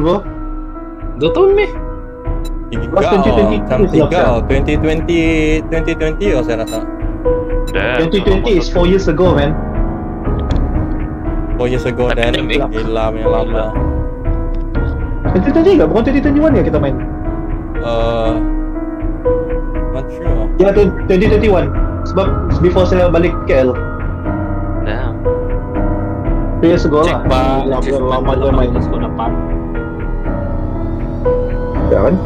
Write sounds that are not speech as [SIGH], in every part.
bro dua tahun nih oh, Tiga, tiga, 2020, 2020 ya saya rasa. tiga, 2020 is tiga, years ago, man. tiga, years ago, tiga, tiga, yang lama. 2020 tiga, Bukan 2021 ya kita main? tiga, not sure. Ya, 2021. Sebab before saya balik KL. Damn. Tiga years ago lah. lama dia main ada kan?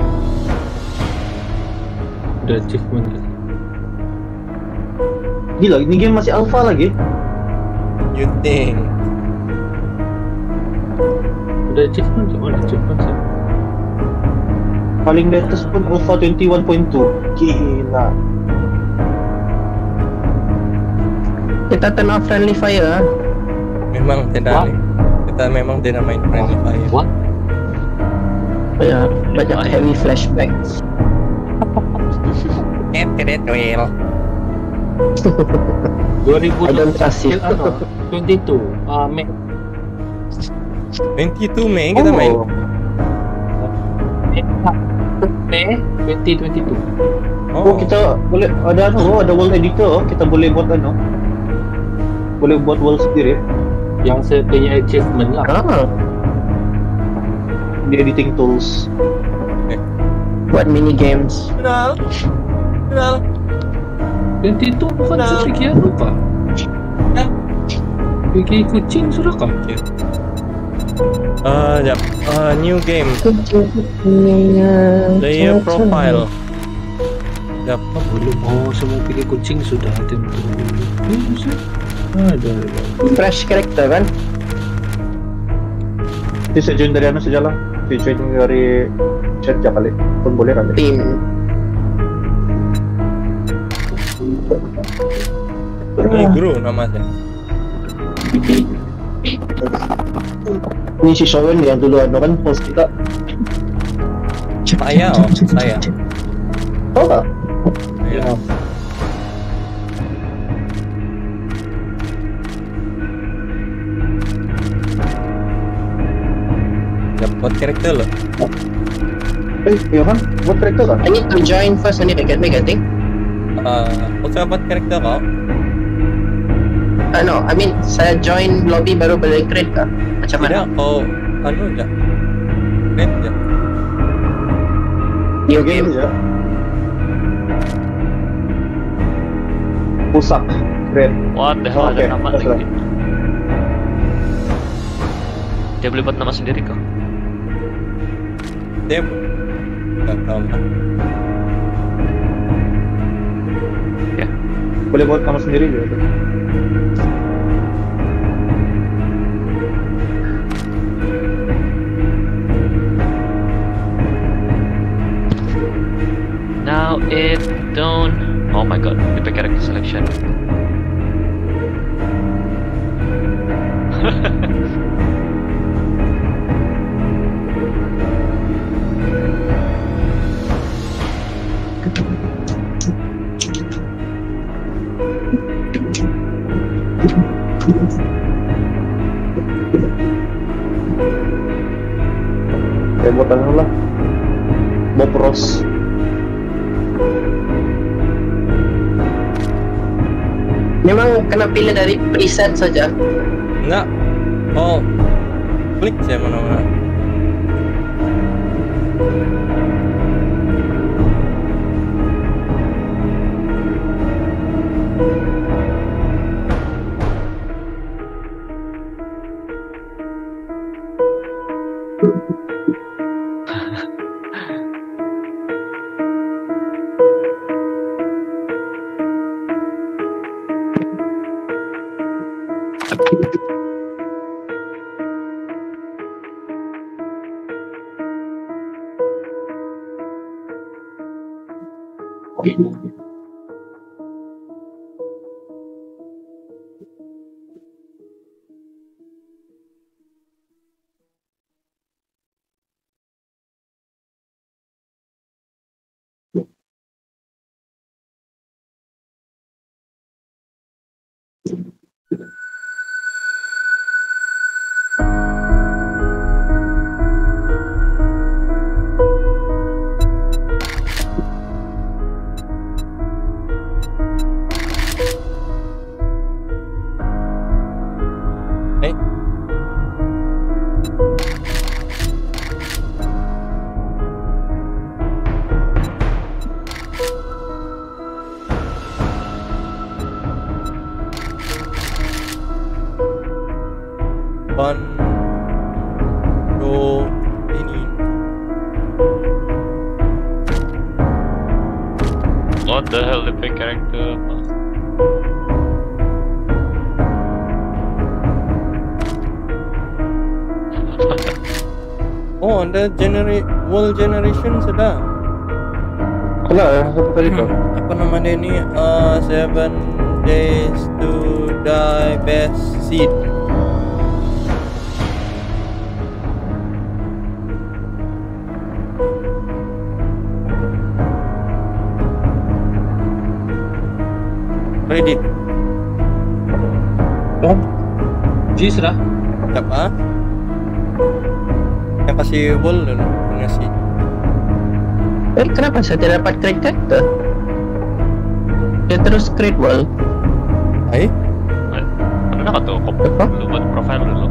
Udah achievement. Gila, ini game masih alpha lagi. You think? Udah achievement, cuma oh, ada achievement sih. Paling latest pun alpha 21.2. Gila. Kita turn off friendly fire. Ah. Memang tidak. Kita memang tidak main friendly fire. What? Ya, banyak heavy well. 2000 I don't trust you. Ano? 22. Ah, Mei. 22 Mei kita main. Oh. Mei 2022. Oh, kita boleh ada anu, oh, ada world editor, oh. kita boleh buat anu. Boleh buat world sendiri Yang saya punya achievement lah. Ah, di editing tools. buat mini games. Kenal. Kenal. 22 bukan Nah. sekian lupa. Gigi kucing sudah kah? Uh, jap. Uh, new game. Player profile. Jap. Oh, belum. Oh, semua pergi kucing sudah tentu. Sih. Ada, ada. Fresh character kan? Saya join dari anu saja join dari chat ya kali. Pun boleh kali. Team. Ini guru nama saya. Ini si Shawn yang dulu anu kan host kita. Saya, oh, saya. Tahu tak? Dapat karakter loh. Eh, iya kan? Buat karakter kan? I need to join first, I need to get me getting. Uh, kau dapat karakter kau? Ano, I mean, saya join lobby baru boleh create kah? Macam Tidak, mana? kau anu aja. Red aja. New game. ya. Pusak. Red. What the hell Oke, ada nama lagi. Dia boleh buat nama sendiri kok. Dia nggak tahu lah. Boleh buat kamu sendiri juga. tuh. Now it don't. Oh my god, the character selection. Kayak buat anu lah. Ross. Memang kena pilih dari preset saja. Enggak. Oh, klik saya mana-mana. global generation kenapa saya tidak dapat create character? Dia terus create world. Hai? Na ka to? Kop Apa? lu buat profile dulu.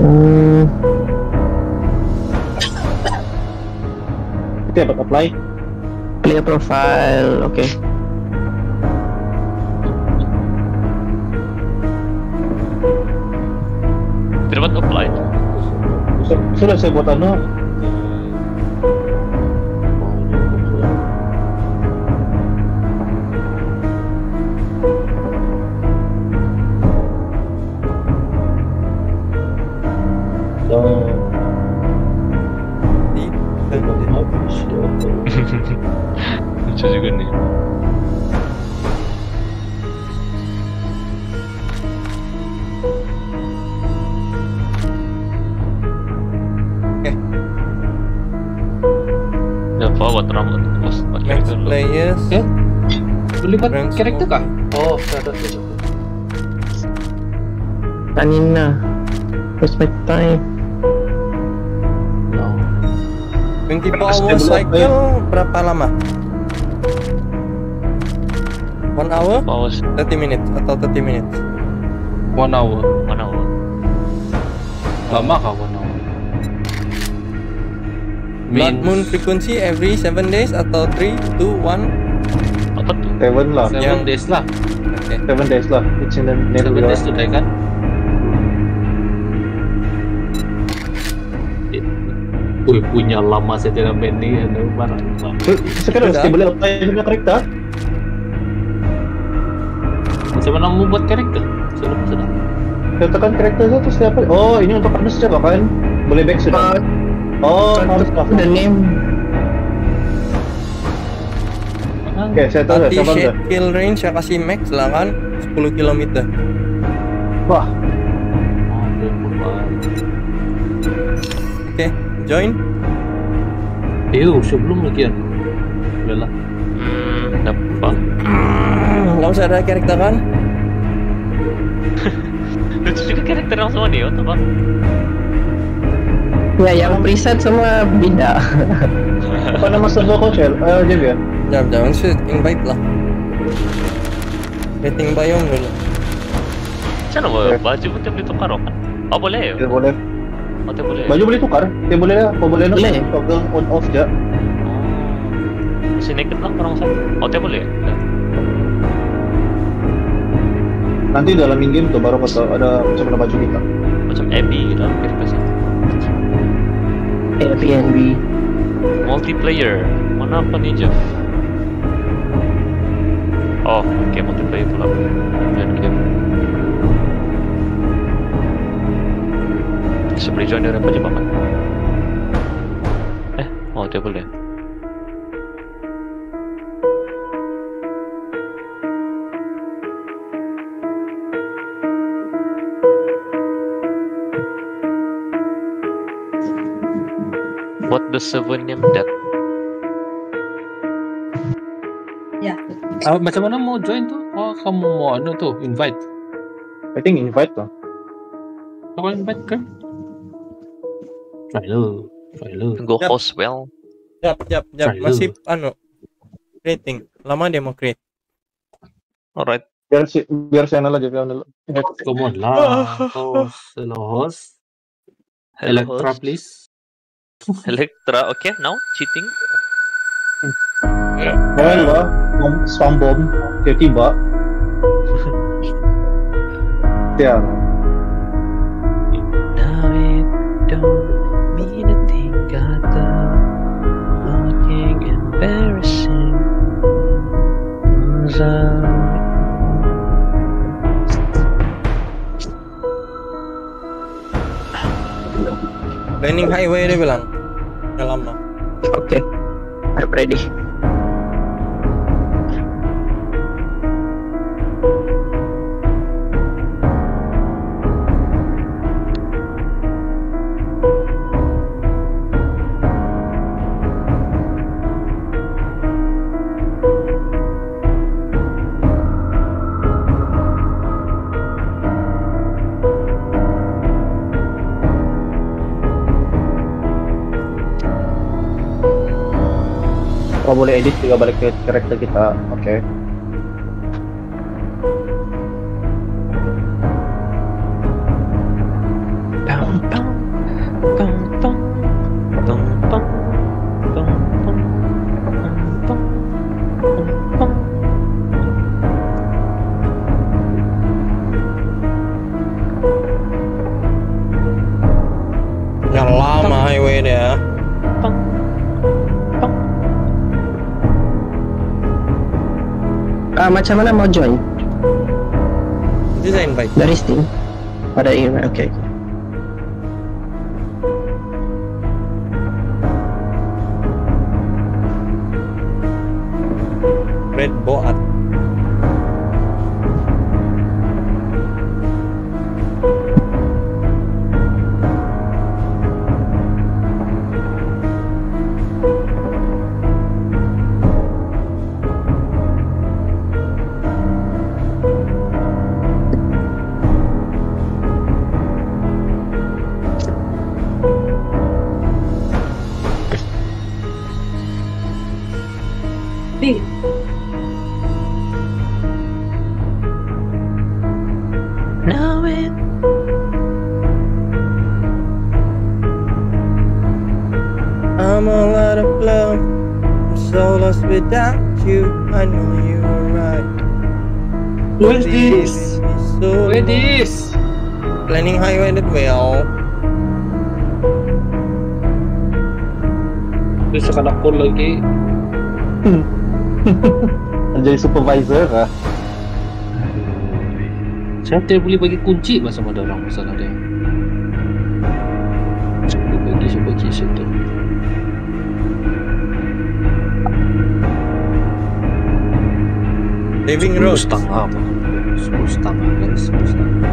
Hmm, Itu dapat apply. player profile, oke. Tidak saya buat anu. Max players. Ya. Buat Friends karakter kah? Oh, sudah ada. Tanina. Where's my time? No. 24 Mas, hour dia belum, cycle berapa lama? One hour? Pause. 30 minutes atau 30 minutes? One hour. Mana? oh? Lama kah one hour? Blood moon frequency every 7 days atau 3, 2, 1? Apa tuh? Seven lah. seven Yang- days lah. Seven days lah. It's in the Seven neighborhood. days sudah kan? Wih, punya lama saya tidak main ni, ada barang. Se- Sekarang Sudah. mesti boleh apply punya karakter. Macam mana mau buat karakter? Sudah, sudah. Saya tekan karakter tu terus dia apa? Oh, ini untuk harness je kan? Boleh back sudah. Oh, harus the name. Oke, saya tahu. Tadi shade kill range saya kasih max lah kan 10 km Wah. Oke, join Eh, sebelum lagi? Udah lah. Hmm, apa? Usah ada karakter kan? [LAUGHS] Lucu juga karakter yang semua dia, apa? Ya, yang preset semua beda. [LAUGHS] apa nama server kau, Cel? Eh, Jeff ya? Jangan, jangan sih invite lah Rating bayong dulu Macam mana baju pun boleh tukar kan? Oh boleh ya? Boleh. Oh boleh. Baju boleh tukar. Dia boleh lah. Kau boleh nak Boleh. toggle on off je. Oh. Masih naked lah orang saya. Oh dia boleh. Ya. Nanti dalam in game tu baru kau tahu ada macam mana baju kita. Macam Abby gitu lah kira sih. Airbnb. Multiplayer. Mana apa nih Jeff? Oh, oke multiplayer pula. Dan game. Beli join dari apa paman? Eh, oh dia seven name that? Ah, macam mana mau join tu? Oh, kamu mau anu tu, invite. I think invite lah. Kau invite kan? Try lu, try lu. Go Yep. host well. Jap, jap, jap Try Masih anu Rating Lama dia mau create Alright. Biar si biar saya nala Jeff yang dulu. Come on lah, [LAUGHS] host, hello host. Hello, Electra host. please. [LAUGHS] Elektra. Okay, now cheating. Noel er det. Now it don't mean a thing Looking embarrassing. Planning highway dia bilang. Dalam lah. Okay. I'm ready. Boleh edit juga balik ke karakter kita. Oke. Pam, macam mana mau join? Saya invite. Dari Steam. Pada email. Okay. Supervisor ah. Saya tidak boleh bagi kunci masa ada orang masalah dia. Boleh bagi super key situ. Living Sepuluh road. setengah apa? Sepuluh setengah kan? Sepuluh setengah.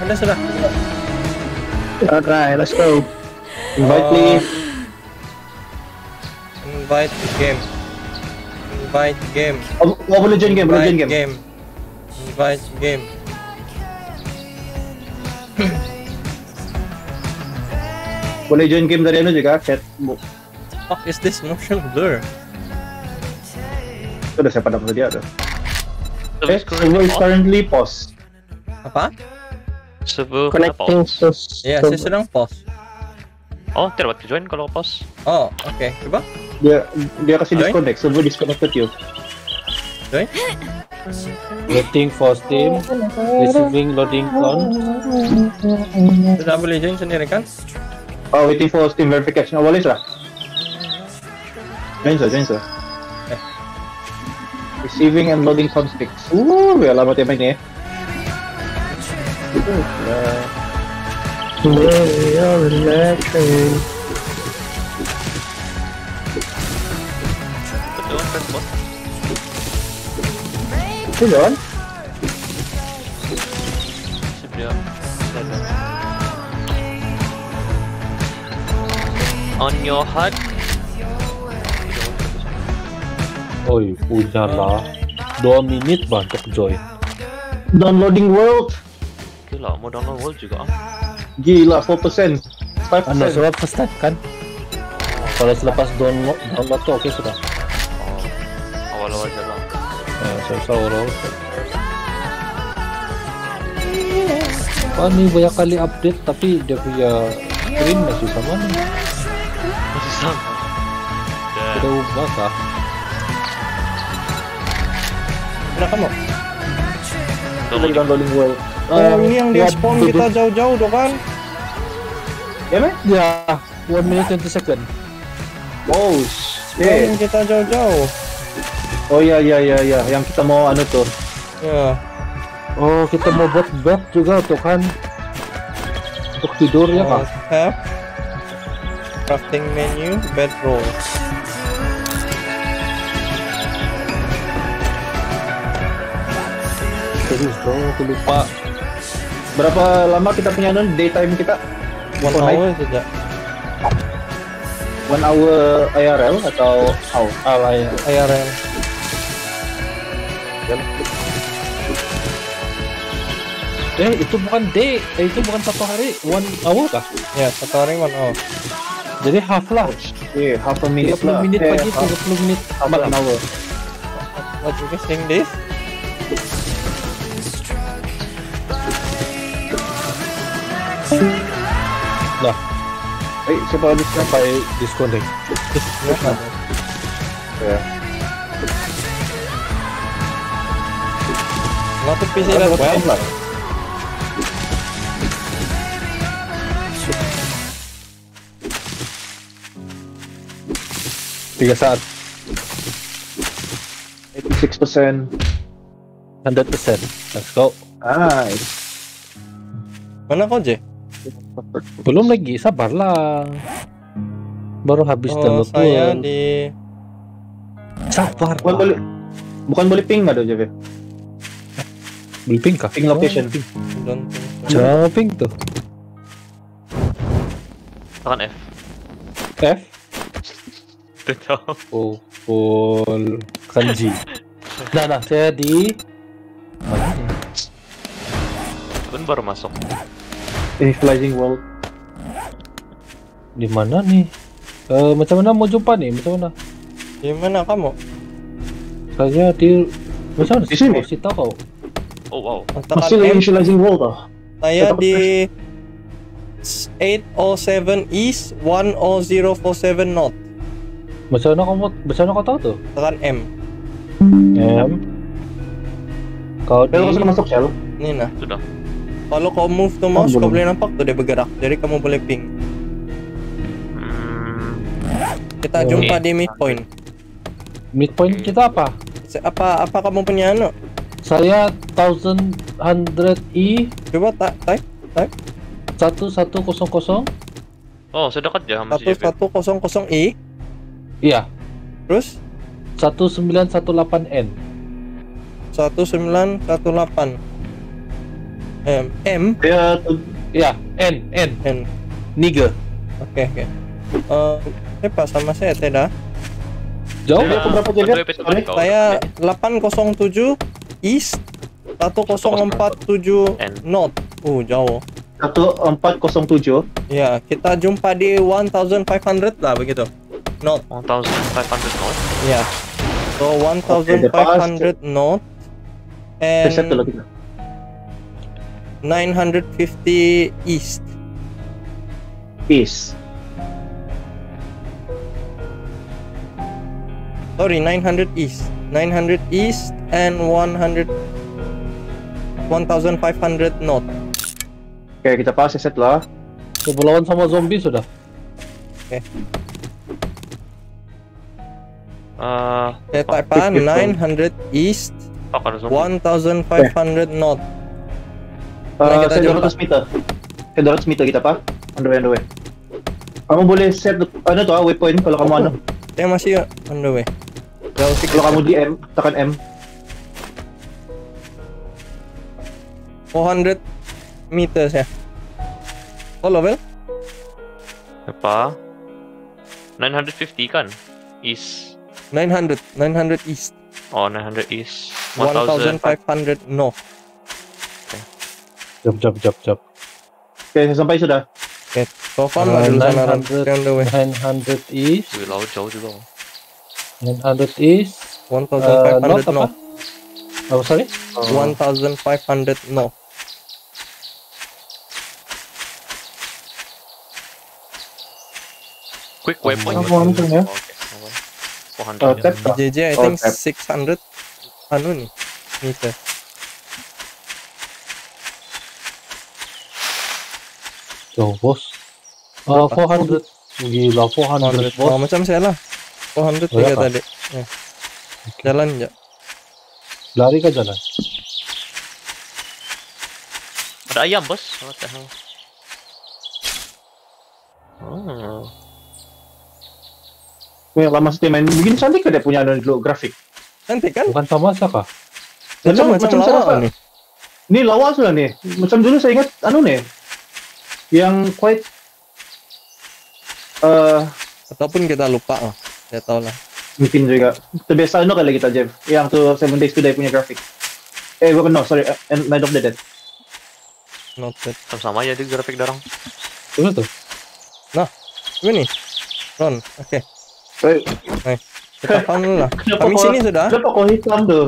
Udah sudah. Alright, let's go. Invite Oh. please. Invite game. Invite game. Oh, oh, boleh join game, boleh join Invite game. game. Invite game. [CLEARS THROAT] Boleh join game dari ano juga, chat. Bu- Fuck is this motion blur? Itu udah saya padam dia tuh. server Eh, server is currently paused. Apa? Server Connecting kenapa? to Ya, saya sedang pause. Oh, tidak waktu join kalau pause. Oh, oke. Coba. Dia dia kasih Join? disconnect, server disconnected you. Join. Waiting for Steam. Receiving loading count. Sudah boleh join sendiri kan? Oh, waiting for Steam verification. Oh, boleh sudah. Join sudah, join sudah. Eh. Receiving and loading sound sticks. Uh, ya lama tiap ini ya. We are electric. On? Your heart. Oi, udahlah. Dua menit banyak joy. Downloading world. Gila, mau download world juga. ah. Gila, 4%. 5%. Anda sudah first time kan? Kalau selepas download, download tuh oke sudah. Oh, awal-awal aja lah. Eh, saya. Wah, ini banyak kali update tapi dia punya screen masih sama nih. Masih sama. Dan ubah kah? Nah kamu. Kita downloading world. Oh, Eh, ini yang di ya, spawn kita [LAUGHS] jauh-jauh tuh kan? Ya, men? Ya, 1 minute 20 second. Oh, Spawn shit. kita jauh-jauh. Oh iya iya iya iya, yang kita mau anu tuh. Ya. Oh, kita mau buat bed juga tuh kan. Untuk tidur ya Oh, kak? Have crafting menu bedroll. Serius bro, aku lupa. Berapa lama kita punya anu daytime kita? One hour saja. One hour IRL atau how? Ya. IRL. Eh, itu bukan day, eh, itu bukan satu hari, one hour kah? Ya, satu hari one hour. Jadi half lah. Eh, half a minute 30 lah. menit Eh, pagi, half, 30 menit half an hour. What you guys think this? Lah, Eh, siapa ada siapa? sampai disconnect. Ya, Ya. Not to PC lah. Tiga saat, 86%. 100%. Let's go. Nice. Mana kau je? Belum lagi, sabarlah. Baru habis Oh, download saya tuh. di Sabar. Bukan boleh bukan boleh ping ada Javi. Beli pink kah? Ping location. Oh, don't think so. Jangan pink tuh. tekan F. F. Tidak. Oh, full kanji. [LAUGHS] Nah, nah, saya di mana? Kan baru masuk. Eh, Flying World. Di mana nih? Eh, macam mana mau jumpa nih? Macam mana? Di mana kamu? Saya di macam mana? Di sini? Kasih tahu kau. Oh wow. Tekan Masih M. lagi Initializing World ah. Saya di 807 East 10047 North. Macam mana kamu? Macam mana kau tahu tuh? Tekan M. M. Kau di sudah masuk Shell. Ini nah. Sudah. Kalau kau move to mouse, kau belum. boleh nampak tuh dia bergerak. Jadi kamu boleh ping. Kita Oh. jumpa di midpoint. midpoint kita apa? Se- Apa apa kamu punya anu? Saya 1100 i Coba tak type 1100 Oh, sedekat ya sama si Jeffy. 1100 i iya terus 1918 n 1918 M M tuh iya n n N. nigga Oke oke. Eh, siapa sama saya Teda? jauh aku berapa jaga? Saya 807 East 1047 N. North. Uh, jauh. 1407. Ya, kita jumpa di 1500 lah begitu. North. 1500 north. Ya. So Oke, the 1500 North Reset and dulu kita. 950 East. Peace. Sorry, 900 East. 900 East and 100 1500 North. Oke, kita pas reset lah. Kepulauan sama zombie sudah Eh, Saya Oh, type ah, big difference. 900 East, oh, kan zombie. 1500 North. Uh, Nah, kita saya jumpa. 200 meter. Saya 200 meter kita pak. On the way, on the way. Kamu boleh set ano to ah, waypoint kalau kamu ano. Saya masih on the way. Kalau kamu di M, tekan M. 400 meters ya. Oh level? Apa? 950 kan? East. 900, 900 east, Oh, 900 east. 1000. 1500 north. Jap jap jap jap. Oke, saya sampai sudah. Okay, so far Uh, uh, dulu sana Ron. 900. Stay on the way. 900 east, Wih, laut jauh juga. 900 east. Uh, 1500 north apa? north. Oh sorry. 1500 north. Quick waypoint. Apa langsung ya? Oh, okay. Oh, 400. tap. JJ I Oh, think tap. 600 anu nih meter. Jauh bos. Uh, 400. Gila 400 400. bos. Oh, macam saya lah. 400 Oh, ya, tadi. Ya. Jalan ya. Lari ke jalan. Ada ayam, bos. What the hell? Oh. Ini lama sih main. Begini cantik kan dia punya anu dulu grafik. Cantik kan? Bukan sama kah? Macam Macam- macam macam lawa nih. Ini lawa sudah nih. Macam dulu saya ingat anu nih. Yang quite eh Ataupun kita lupa oh. Ya tahu lah. mungkin juga terbiasa anu kali kita Jeff. Yang tuh Seven Days to Die punya grafik. Eh bukan no, sorry, uh, Night of the Dead. Noted. Sama-sama aja di grafik dorong. Itu tuh. Ini nih. Ron, oke. Eh, Kita [LAUGHS] paham dulu lah. Kami sini sudah. Kenapa kau hitam tuh?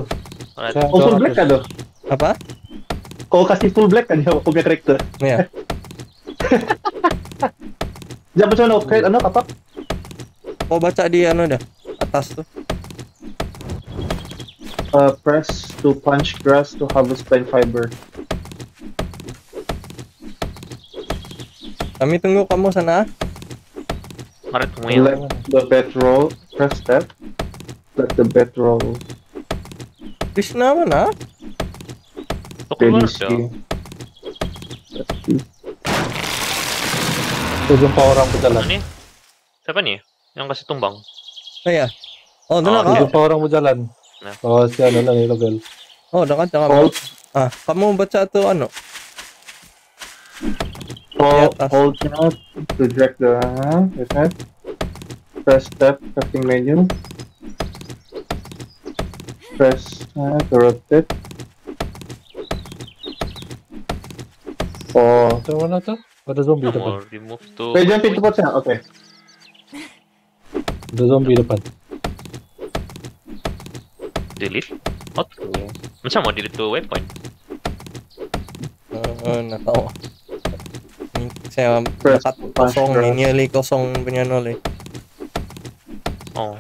Saya Kau full 200. black kan tuh? Apa? Kau kasih full black kan ya, kau punya karakter. Ya. [LAUGHS] Jangan macam mana, kayak anu apa? Kau baca di anu dah. Atas tuh. Uh, press to punch grass to harvest plant fiber. Kami tunggu kamu sana. Alright, tungguin. Let the bed roll. Press step. Let the bed roll. Krishna mana? Dah. skill. Let's see. Tuh jumpa orang berjalan. Ini siapa nih? Yang kasih tumbang. Oh ya. Oh, Oh, dengar Tuh kau. jumpa orang berjalan. Nah. Oh si ano lang yung level. Oh, dengar jangan. Hold, Ah, kamu baca tuh anu. hold, atas. hold not to drag the that? Press step, crafting menu. Press uh, to rotate. Oh, Ito mana to? Ada zombie depan. remove to. Po siya? Okay. Ada zombie depan. delete. Okay. Macam mau delete to waypoint? Uh, nah tahu. Ini saya punch kosong nih, nearly kosong punya nol eh. Oh.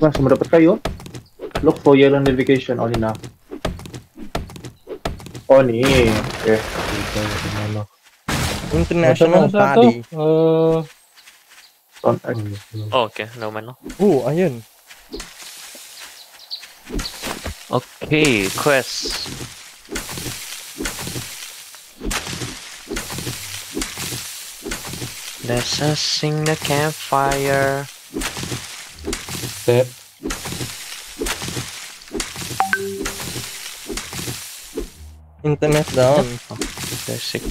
Semua dapat kayo. Look for yellow notification on enough. Oh, nih. Okay. International Macam mana to? Party. Uh, On X. Oh, okay. Never mind lah. Uh, ayun. Okay, quest. Let's us sing the campfire. step. Internet down. Basic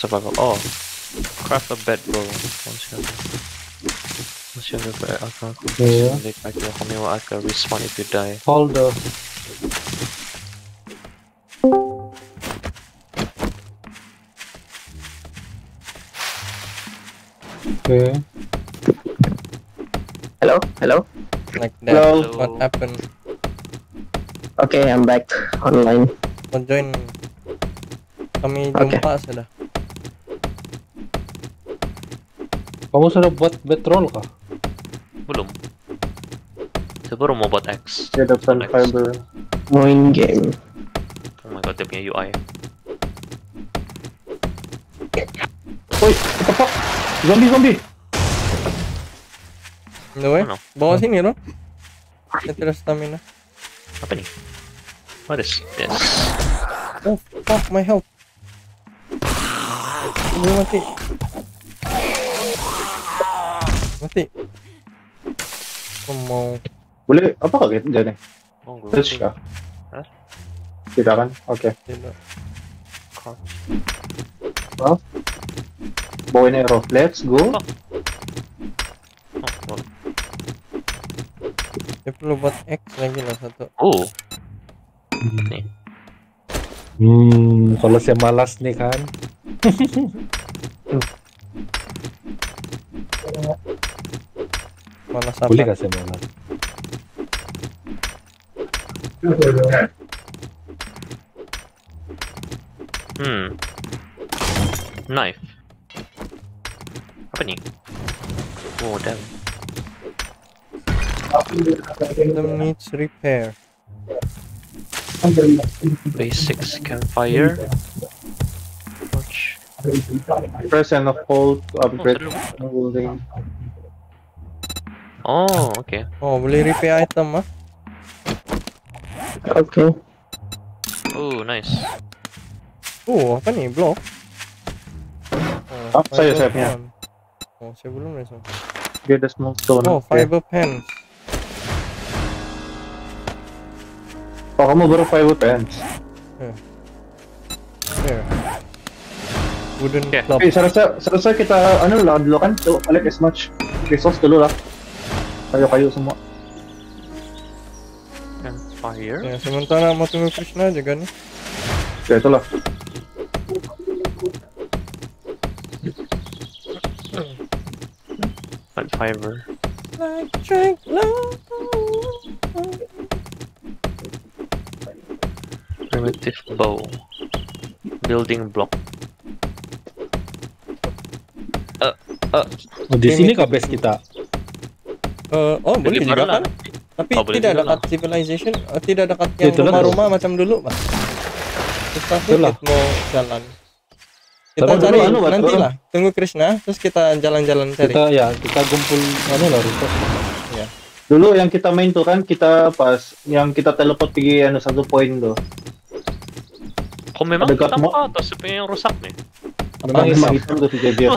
survival. Oh, craft a bedroll. Once you have, once you have a bed, I can Yeah. complete back your home. I can respawn if you die. Hold the Okay. Hello, hello. Like that. Hello. What happened? Okay, I'm back online. Mau join? Kami Oke. jumpa sudah. Kamu sudah buat betrol kah? Belum. Saya baru mau buat X. Plant Next. fiber. Mau in game. Oh my god, dia punya UI. Woi, what the fuck? Zombie, zombie. The way. Bawa sini loh. Saya tidak stamina. Apa nih? What is this? Oh, fuck my health. Belum mati. Mati. Aku mau Boleh apa kah kita jadi? Oh, gue Search kah? Hah? Tidak kan? Oke. Tidak. Bawain arrow. Let's go. Oh, well. Dia perlu buat X lagi lah satu. oh. Nih. Hmm, kalau saya malas nih kan. [LAUGHS] [LAUGHS] Malas apa? Boleh gak saya malas? Hmm. Knife. Apa nih? Oh, damn. Item needs repair. Basics campfire. Torch. Press and hold to Oh, upgrade seru. building. Oh, okay. Oh, boleh repair item ah. Okay. Oh, nice. Oh, apa nih? Block? Oh, Ah, saya- saya fiber punya. pan. Oh, saya belum nih. Get the small stone. Oh, Oke. fiber pens. Oh, kamu baru fiber pants. There. Wooden Okay. club. Eh, saya rasa kita ano lah dulu kan, to collect as much resource dulu lah. Kayu-kayu semua. Campfire. Ya, sementara mau tunggu Krishna juga nih. Ya itulah. Plant fiber. Like drink love. Primitive bow. Building block. Oh, di sini kah base kita? Eh, oh, boleh juga kan? Tapi Oh, boleh tidak ada cut civilization, eh, tidak ada cut yang rumah-rumah macam dulu, Mas. Kita mau jalan. Kita Tapi cari dulu anu, nanti lah. Tunggu Krishna, terus kita jalan-jalan cari. Kita ya, kita kumpul mana lah resource. Dulu yang kita main tuh kan kita pas yang kita teleport pergi ano satu point tuh. Kok memang Ada kita atau sebenarnya yang rusak nih? Memang Yang isap. hitam tuh Javier.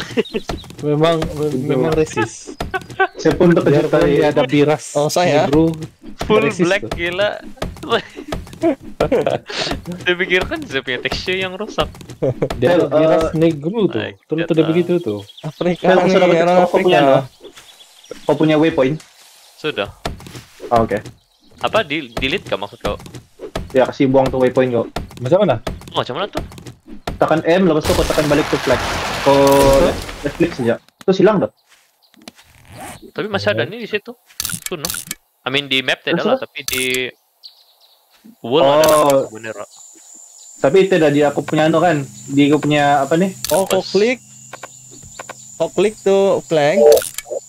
Memang mem- memang resist. Saya pun terkejut tadi. dia ada biras. Oh, saya? Bro, Full resist black tuh. gila. [LAUGHS] Saya pikir kan saya punya texture yang rusak. Dia ada biras eh, negro tuh. Terus ada begitu tuh. Afrika nih, sudah dapat orang? Afrika. Kau punya waypoint? Sudah. Ah, oke. Apa di delete kah maksud kau? Ya kasih buang tuh waypoint kau. Macam mana? Oh, macam mana tuh? Tekan M, lepas itu kau tekan balik ke flag. Kau left click saja. Terus hilang dah. Tapi masih ada nih di situ. Tuh no. I mean di map tidak lah, tapi di world ada Oh. lah bener. Tapi itu dah dia aku punya ano kan. Di aku punya apa nih? Oh, kau klik. Kau klik tuh flag.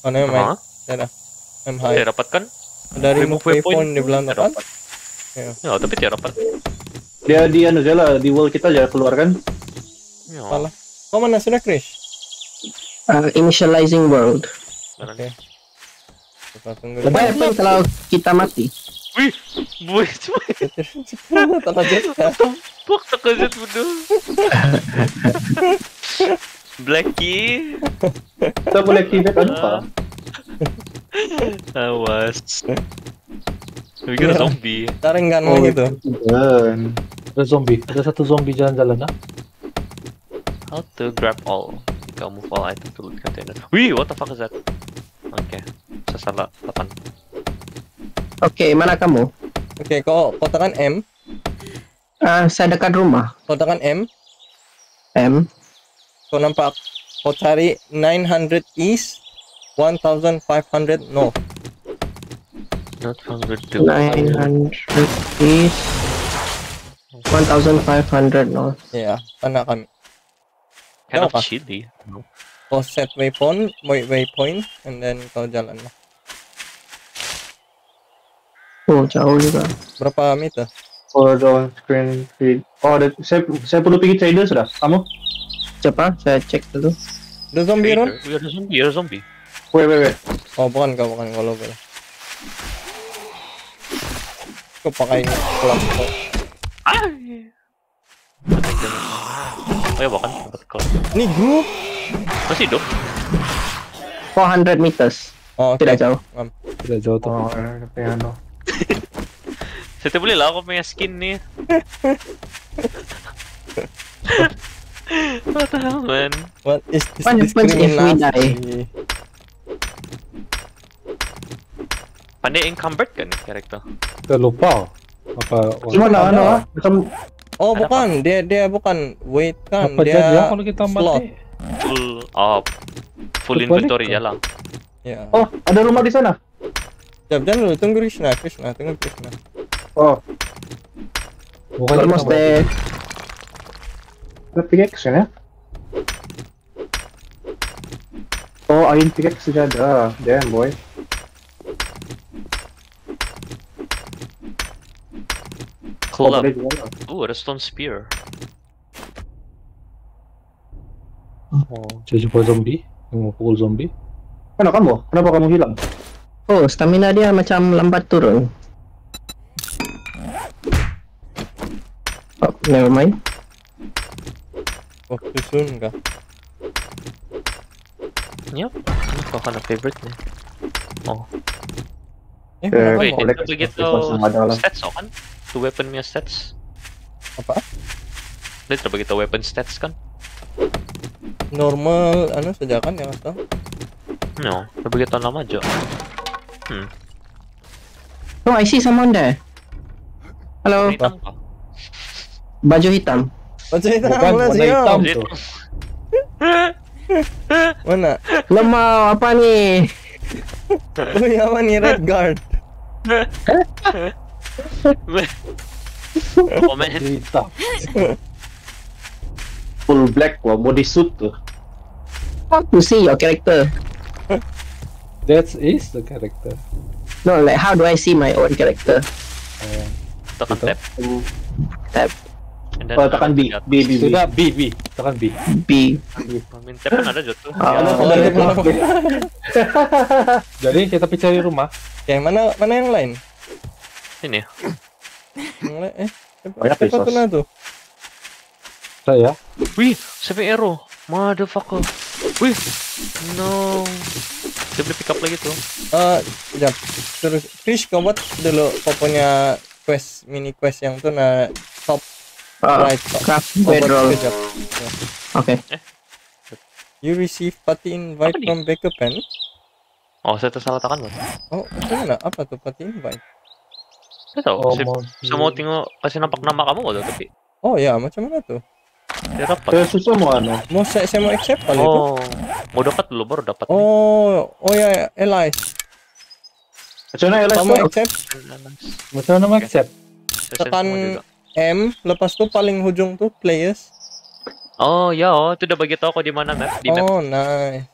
Oh, never mind. Hah? Ada. I'm high. dapat kan? Ada remove waypoint di belakang. Ya. Ya, tapi tidak dapat. Dia di aja lah di world kita aja keluar kan. Ya, Salah. Kau mana sudah Krish? Uh, initializing world. mana Oke. nih? Kita tunggu. Apa apa kalau kita mati? Wih, boy, cuma Tak lanjut. fuck terkejut bener. Blackie, Kita boleh activate ano pa. awas. Tapi kira zombie. Tarengan Oh, gitu. Yan. Ada zombie. Ada satu zombie jalan-jalan ah. How to grab all? Jika move all item to loot container. Wih, what the fuck is that? Oke, saya salah papan. Oke, mana kamu? Oke, kau kau tekan M, Ah, saya dekat rumah. kau tekan M, M. kau nampak kau cari 900 east, 1500 north. Not hungry to 900 east. 1500 north. Ya, sana kami. kind of chilly. Kau set waypoint, way, waypoint, and then kau jalan lah. Oh, jauh juga. Berapa meter? Hold on screen feed. Oh, ada, saya saya perlu pergi trader sudah. Kamu? Cepat, saya cek dulu. Ada zombie Ron? Wih, ada zombie, ada zombie. Wait, wait, wait. Oh, bukan kau, bukan kau logo lah. Kau pakai kau. Ah! Oh ya bahkan tempat kau Ini grup. masih hidup. 400 meters. Oh, oke. Tidak jauh. Am. Udah jauh tuh. Oh, ada piano. [LAUGHS] Saya boleh lah ako punya skin nih. [LAUGHS] What the hell, man? What is this What happens if we discriminasi? Pandai encumbered kan nih karakter? Kita lupa. Apa? Gimana ano ah? Macam Oh Ada bukan, dia dia bukan wait kan, Apa dia jadi ya kalau kita slot. mati? Full, ah, full Terbalik inventory kan? ya lah. Ya. Oh, ada rumah di sana. Jap, jangan dulu, tunggu Krishna, Krishna, tunggu Krishna. Oh, Bukan Almost there. ada pickaxe ya? Oh, iron pickaxe saja ada. Damn boy. Oh, boleh juga. Ooh, ada stone spear. Oh, jumpa zombie. Yang mau pukul zombie. Mana kamu? Kenapa kamu hilang? Oh, stamina dia macam lambat turun. Oh, never mind. Oh, too soon kah? Yup. Ano ko ka na favorite niya? Oh, Eh, kenapa wait, begitu Pasang ada lang. stats kan? To weapon niya stats. Apa? Dito begitu weapon stats kan? Normal, ano saja kan yang atau? No, begitu nama aja. Hmm, Oh, I see someone there. Hello, Nitang ka. baju hitam. Macam itu Bukan, mana warna sih? hitam tuh. Mana? Lemah apa nih? Uy, apa nih red guard? [LAUGHS] oh man, Cerita. [LAUGHS] Full black wah, bodysuit tuh. How to see your character? That is the character. No, like how do I see my own character? Oh. tekan tab. Tab Oh, tekan B, uh, B, B, B. Sudah B B. Tekan B. B. Mean, tab kan ada jatuh. Ah, Oh, [LAUGHS] B. Jadi kita pergi cari rumah. Oke, mana mana yang lain? Ini. Yang lain eh siapa, Banyak siapa resource. tuh tuh? Saya. Wih, sampai arrow. Motherfucker. Wih. No. Dia boleh pick up lagi tuh. Eh, jap. Terus Krish kau buat dulu punya quest mini quest yang tuh nah top Uh, right top. craft buat bedroll. sekejap. Okay. You receive party invite from backup pen. Oh, saya tersalah tekan, Bang. Oh, gimana? Apa tuh party invite? Saya tahu. Oh, saya, mau saya mau tengok kasih nampak nama kamu kok, tapi Oh ya, macam mana tuh? dia dapat. Saya susah mau ano. Mau saya, saya mau accept kali itu. Oh, mau dapat dulu baru dapat. nih. Oh, oh ya, ya, Elias. Macam mana Elias Kamu tuh? accept Macam mana mau accept? Tekan semua juga. M, lepas tuh paling hujung tuh players. Oh, ya, oh, itu udah bagi tau kok di mana map, di map. Oh, nice.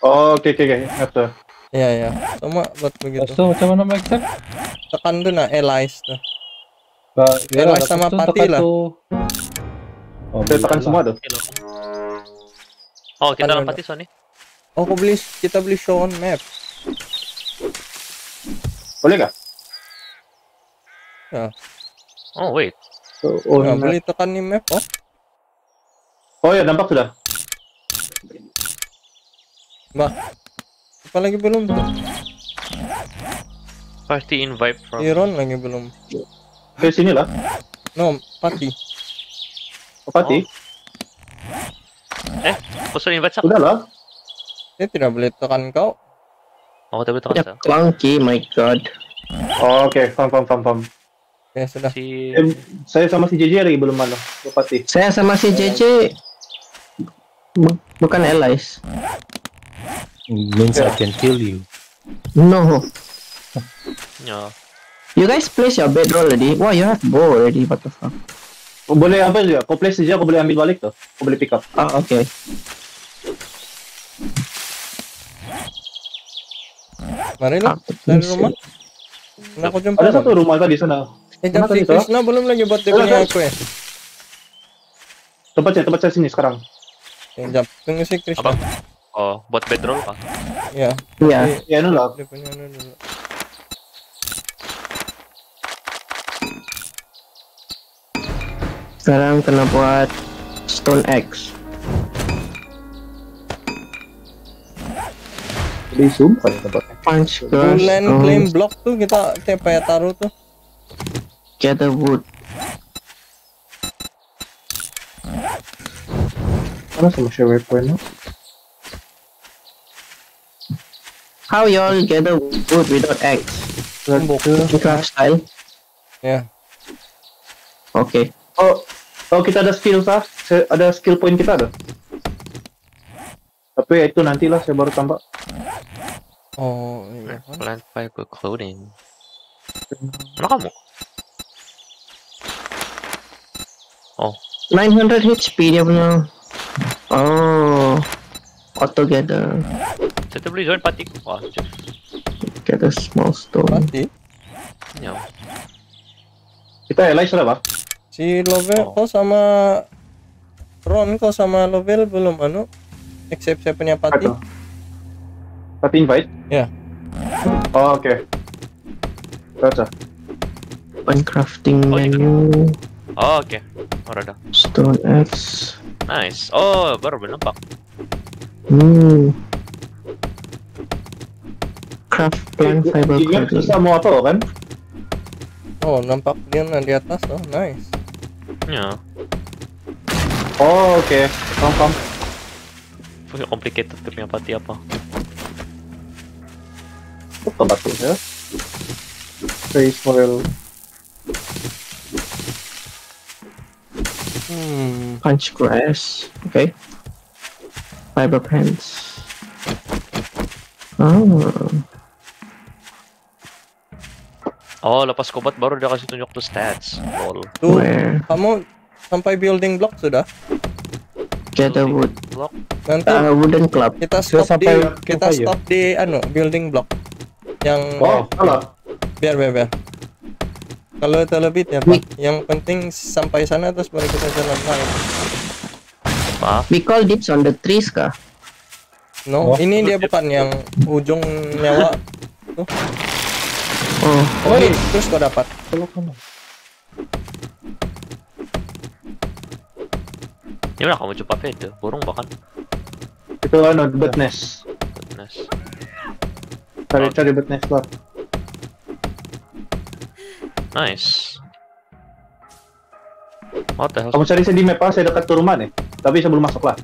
Oh, oke oke oke. Ingat tuh. Ya ya, sama buat begitu. So, macam mana accept? Tekan tuh nah Elias tuh. Ba- ya, Elah, lepas sama Pati tekan lah. tu. Oh, Saya tekan semua tuh. Oh, kita Tekan lempati Sony. Oh, aku beli kita beli show on map. Boleh nggak? Oh, wait. Oh, Nah, nah. beli tekan nih map. Oh, oh ya nampak sudah. apa lagi belum tuh? Party invite from... Iron lagi belum. Ke sini lah. No, Pati. Oh, Pati. Khusus invite sa... Sudah lah. Dia tidak boleh tekan kau. Oh, tapi tekan Ya, sa. clunky, my god. Oh, oke, paham paham paham paham. Ya sudah. Si... Em, saya sama si JJ lagi belum ano. Ke Pati. Saya sama si JJ bu- bukan Elias. Means I can kill you. No. Yeah. You guys place your bedroll already. Wow, you have bow already. What the fuck? Oh, boleh apa juga? Kau place saja, aku boleh ambil balik tuh. Aku boleh pick up. Ah, okay. Mari lah dari rumah. Nah, aku jumpa. Ada satu rumah tadi sana. Eh, Kak? Krishna belum lagi buat dia punya ada. quest. Tempat saya, tempat saya sini sekarang. Eh. Tunggu si Krishna. Apa? Oh, buat bedroll kah? Ya, Ya. Ya, anu lah. dia punya anu dulu. Sekarang kena buat stone axe. Di zoom kan tempatnya. Punch. Bulan stones, claim block tuh kita tiap kayak taruh tuh. Gather wood. Mana sama share waypoint no? How y'all gather wood without axe? Craft style. Ya. Okay. Oh, oh kita ada skill sah, ada skill point kita ada. Tapi itu nantilah saya baru tambah. Oh iya kan. Plant fiber clothing. Mana kamu? 900 HP dia punya. Oh. Auto gather. Saya beli join party. Wah, Jeff. Gather small stone. Mati. Ya. Kita ally sudah pak. Si Lovell Oh. kau sama Ron kau sama Lovell belum anu except saya punya pati. Atau Tapi invite? Ya. Oh, oke. Baca. Open crafting Oh, iya. menu. Oh, oke. Oh, ada. Stone axe. Nice. Oh, baru nampak. Hmm. Craft plant fiber kita mau apa kan? Oh nampak dia di atas oh nice. Ya. Oh, oke. Paham, paham. Fucking complicated dia punya party apa. Apa batu ya? Face model. Hmm. Punch grass. Okay. Fiber pants. Oh. Oh, lepas kobat baru dia kasih tunjuk tuh stats. Lol. Tuh Where? kamu sampai building block sudah. Gather wood. Block. Nanti Uh, wooden club. kita Sudah stop sampai di kita stop di anu building block yang Oh, salah. biar biar biar. Kalau itu lebih ya Pak. Yang penting sampai sana terus baru kita jalan. Apa? We call dips on the trees kah? No, Oh. ini dia bukan yang ujung nyawa. [LAUGHS] Oh. Oh, ini terus kau dapat. Ini mana kamu cepat itu? Burung bahkan. Itu ano, bird nest. Goodness. Cari Oh. cari bird nest lah. Nice. What the hell? Kamu cari saya di map saya dekat ke rumah nih. Tapi sebelum masuk lah.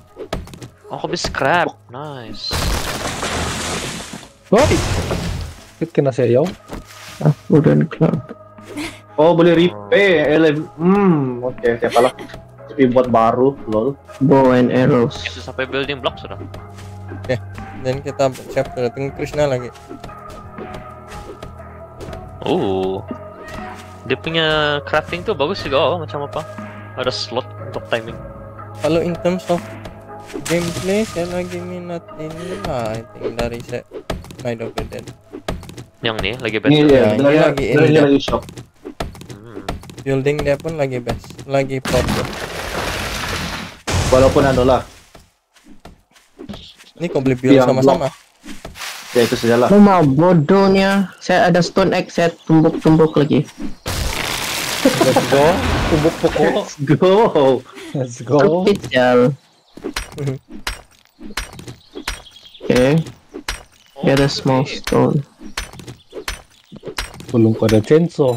Oh, aku bisa scrap. Nice. Woi. Hit kena saya Ah, wooden club. Oh, boleh repair. Ele- Hmm, oke, siapa lah. Tapi buat baru, lol. Bow and arrows. Itu sampai building block sudah. Dan kita siap tunggu Krishna lagi. Uh. Dia punya crafting tuh bagus juga oh, macam apa? Ada slot untuk timing. Kalau in terms of gameplay saya lagi minat ini lah I think dari set Night of the Dead Yang nih lagi best. Ini dia, Ya, dari ini lagi- ini dia dia. lagi shop. Hmm. building dia pun lagi best lagi proper Walaupun anu lah, ini kau beli build sama-sama ya itu saja lah. Oh mau bodohnya. Saya ada stone axe, saya tumbuk-tumbuk lagi. Let's go. Tumbuk pokok. Let's go. Let's go. Sempit jal. Okay. Get a small stone. Belum ada chainsaw.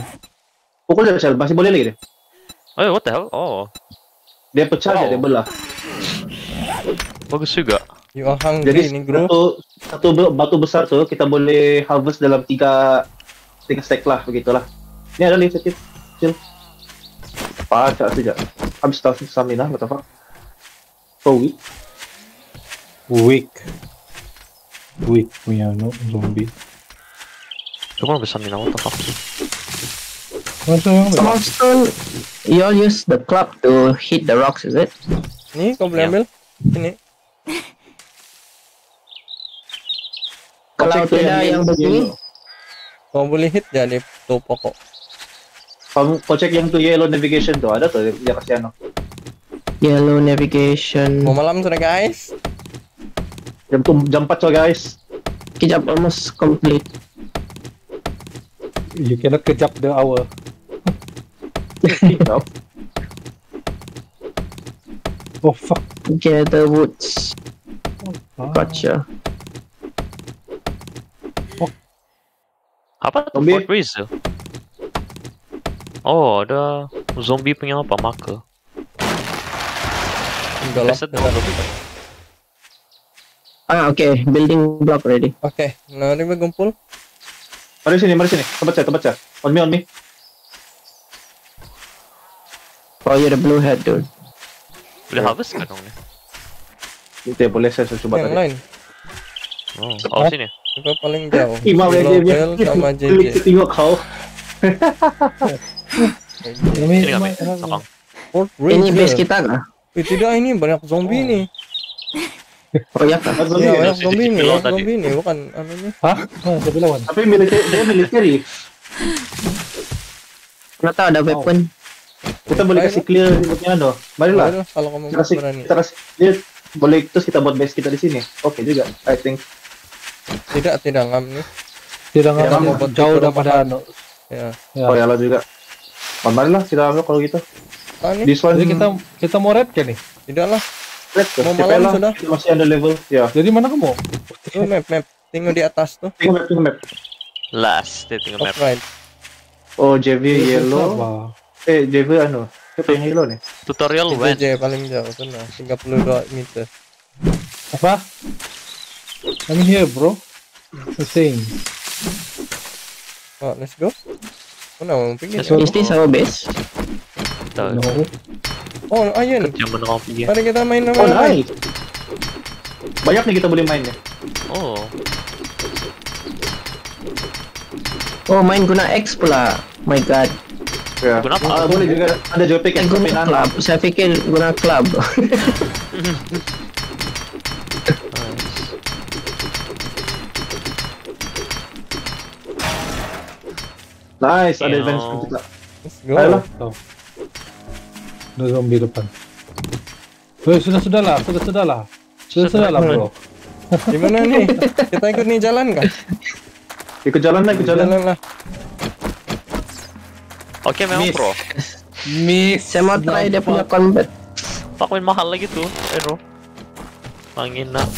Pukul dia Sel, masih boleh lagi deh. Oh, what the hell? Oh, Dia pecah Wow. aja, dia belah. bagus juga. you are hungry Jadi nih bro satu satu batu besar tuh kita boleh harvest dalam tiga tiga stack lah begitulah. Ini ada nih sedikit kecil. Paca saja. Habis tahu stamina, what the fuck? So weak. Weak. Weak punya no zombie. Cuma bisa mina what the fuck? Masa yang Small stone. You all use the club to hit the rocks, is it? nih kau boleh Ya. ambil ini [LAUGHS] Kalau tidak yang begini, kau boleh hit jadi tuh pokok Kamu kau cek yang tuh yellow navigation tuh ada tuh dia kasih ano. yellow navigation. mau malam sudah guys Jam tuh jam 4 coy guys. Kejap almost complete. You cannot kejap the hour. Oh fuck. Gather woods. Ah. Gotcha. Apa tuh Zombie. Fort? Oh, ada zombie punya apa? Marker. Udah lah. Ah, okay. Building block ready. Oke, nah ini berkumpul. Mari sini, mari sini. Tempat saya, tempat saya. On me, on me. Oh, you're the blue head, dude. Boleh harvest kan dong nih? Itu ya, boleh saya, saya coba yang tadi. lain. Oh, oh sini. Itu paling jauh. Ih, mau ya, dia, sama Klik JJ. tengok kau. [LAUGHS] Ini kami. Fort Ini base kita kah? Eh, tidak ini banyak zombie nih. Ya banyak si zombie tadi. zombie nih, bukan anu nih. Hah? Ah, siapa lawan? Tapi militer, dia military. Nggak tahu ada weapon. Kita boleh kasih clear punya ano. Marilah. Kalau kamu kasih, berani. kita kasih, dia boleh terus kita buat base kita di sini. Oke juga, I think. Tidak, tidak ngam nih. Tidak nggak Ya, mau buat jauh daripada anu. Ya. Ya. Oh ya lah juga. Oh, marilah kita ambil kalau gitu. Ah, nih. Jadi kita kita mau red kan nih? Tidak lah. Mau malam lah. sudah. Masih ada level. Ya. Jadi mana kamu? Tuh map, map. Tinggal di atas tuh. Tengok map, tengok map. Last, dia tinggal map. right. Oh, JV yellow. Apa? Eh, JV anu. Siapa yang yellow nih? Tutorial Itu when? J paling jauh tuh nah. 32 meter. Apa? I'm here, bro. The thing. Oh, let's go. Oh, mau pergi. Let's go. Is this our base? Tahu. No. Oh, ayun. Yang menengah pergi. Mari kita main nama Oh, nice. Banyak nih kita boleh main ya. Oh, Oh, main guna X pula. My god. Ya. Guna apa? Ah, boleh juga ada joystick Eh, yang guna club. Saya pikir guna club. [LAUGHS] Nice, ada Yo. advance kita. Let's go. Ayolah. Ada zombie depan. Eh, sudah sudah lah, sudah sudah lah. Sudah sudah lah, bro. Gimana nih? Kita ikut nih jalan kah? Ikut jalan lah, ikut jalan. Jalan lah. oke memang Miss. pro. Miss. Saya mau try dia punya combat. Pakuin mahal lagi tuh, Aero. Angin nak.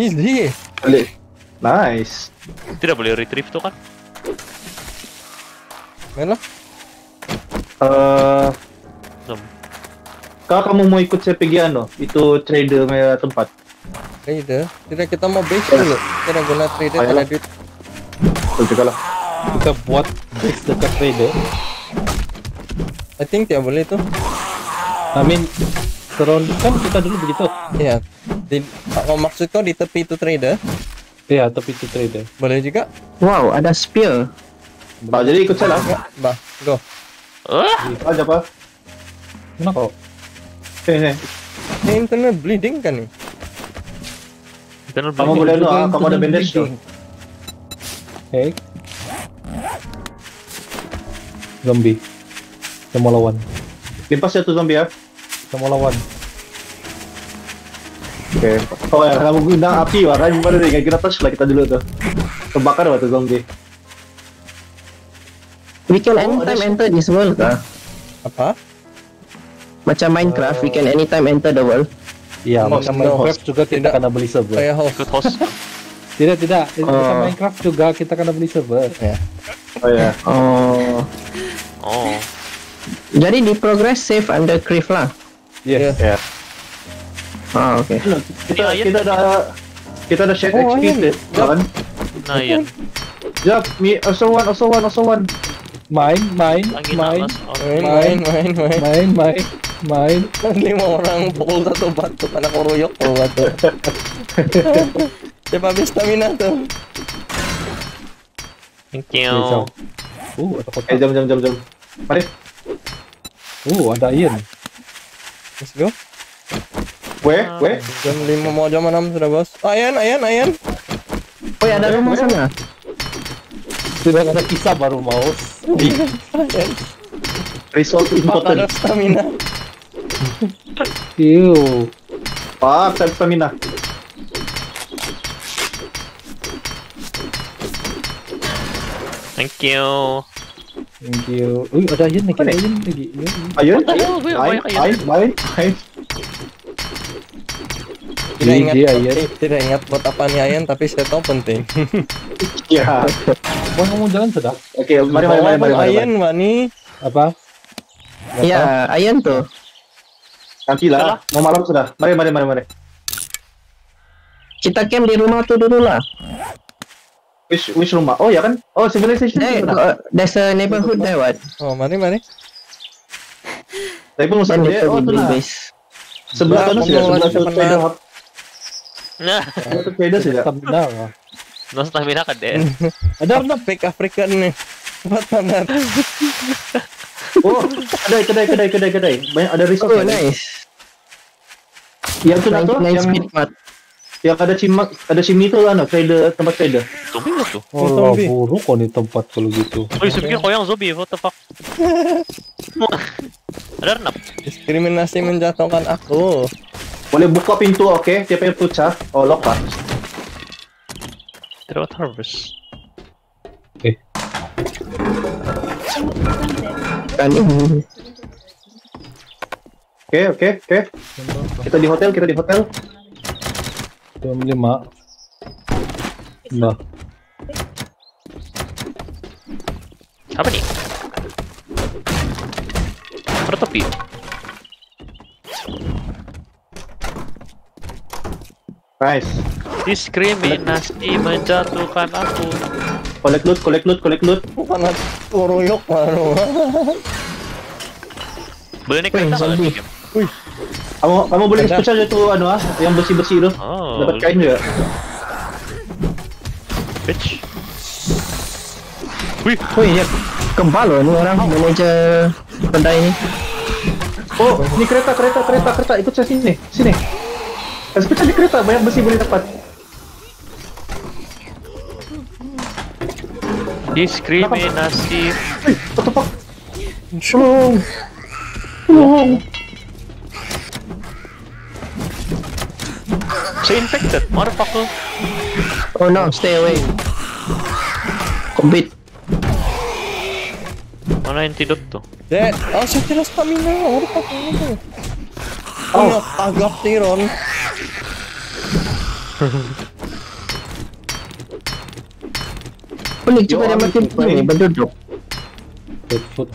Easy. Balik. Nice. Tidak boleh retrieve tuh kan? Main lah. Eh, Belum. Kalau kamu mau ikut saya pergi ano, itu trader punya tempat. Trader. Tidak kita mau base dulu. Kita guna trader ada duit. Betul juga lah. Kita buat base dekat trader. I think tidak boleh tuh. I mean, surround kan kita dulu begitu. Iya. Di, oh, maksud kau di tepi itu trader? Iya, tapi itu trader. Boleh juga? Wow, ada spear. Bah, jadi ikut saya lah. Bah, go. Ah, Aja apa? Mana kau? Sini, sini. Ini internet bleeding kan nih? internal Kamu bleeding. boleh anu, Juga ah, kamu ada bandage tuh. Oke. Zombie. Kita mau lawan. Limpas ya tuh zombie ya. Kita mau lawan. Oke. Oh ya, kamu guna api wah kan gimana nih? Kayak kita touch lah kita dulu tuh. Kebakar waktu zombie. We can Oh, anytime shop. enter this world kah? Apa? Macam Minecraft, we can anytime enter the world. Iya, Oh, macam. Minecraft juga kita Tidak. kena beli server. Saya host. Ikut host. [LAUGHS] Tidak, tidak. Macam Oh. Minecraft juga kita kena beli server. Oh ya. Oh. Oh, Jadi di progress save under Criff lah. Yes. Ya. Ah, oke. Kita Ini kita ada kita ada shared Oh, XP iya. tuh, kan? nah iya. Jap, me also one, also one, also one. Main, main, main. Oh, Main, main, main, main. main, main, main. Lima orang pukul satu batu karena koruyok pukul batu. [LAUGHS] Cepat habis stamina tuh. Thank you. Uh, ada Eh, kotak. jam, jam, jam, jam. Mari. Uh, ada iron. Let's go. Weh, weh. Jam 5 mau jam 6 sudah bos. Ayan, ayan, ayan. Oh ya ada rumah sana. Sudah ada kisah baru. [LAUGHS] Resource Pak important. ada stamina. Ew. Pak, saya stamina. Thank you. Thank you. Uy, ada iron lagi, ada iron lagi. Ayun, ayun. main, main, main. Tidak ingat, tidak ingat buat apa nih ayan, tapi saya tahu penting. [LAUGHS] Ya. Boy, kamu jalan sudah? Oke, mari mari mari mari. mari. Wani. Apa? Ya, ayan tuh. Nanti lah. Mau malam sudah. Mari mari mari mari. Kita camp di rumah tuh dulu lah. Which which rumah? Oh ya kan? Oh civilization. Eh, uh, there's a neighborhood there, what? Oh, mari mari. Tapi maksud Then dia, oh we tu beli lah. base. Sebelah Nah, sana kamu sudah, sebelah hub. Nah, trader sudah. Stamina no stamina ka din. Ada na fake African nih. Cepat benar. [LAUGHS] Oh, kedai kedai kedai kedai kedai. Banyak ada resource. Oh, ada. nice. Yang tu nak tu, Nice yang speed mat. yang ada cimak, ada chimney tu lah, trader tempat trader. Zombie to? Oh, zombie. buruk ko ni tempat kalau gitu. Uy, sabi ko yung zombie. What the fuck? [LAUGHS] Ada renap. Diskriminasi menjatuhkan aku. Boleh buka pintu, okey? Dia punya pecah. Oh, lock lah. Tidak harvest. Kan ini. Okey, okey, okey. Kita di hotel, kita di hotel. Jam lima. Nah, Apa nih? Ada tepi. Nice. Diskriminasi menjatuhkan aku. Collect loot, collect loot, collect loot. Bukan uruyok baru. Boleh naik Wih, kereta di game? Kamu kamu boleh pecah je tu anu ah, yang bersih-bersih tu. Oh, Dapat kain juga. bitch. Wih, ya kebal loh ini orang manajer kedai ini. Oh, ni kereta, kereta, kereta, kereta. Ikut saya sini, sini. Kasih pecah di kereta, banyak besi boleh dapat. Diskriminasi. Fuck? Tolong. Tolong. Infected, motherfucker. Oh no, stay away. Compete. Mana antidote tuh? Dek, oh saya kira stamina. Ini tuh? Oh, agak tiron. [LAUGHS] Boleh coba dia mati ini berduduk.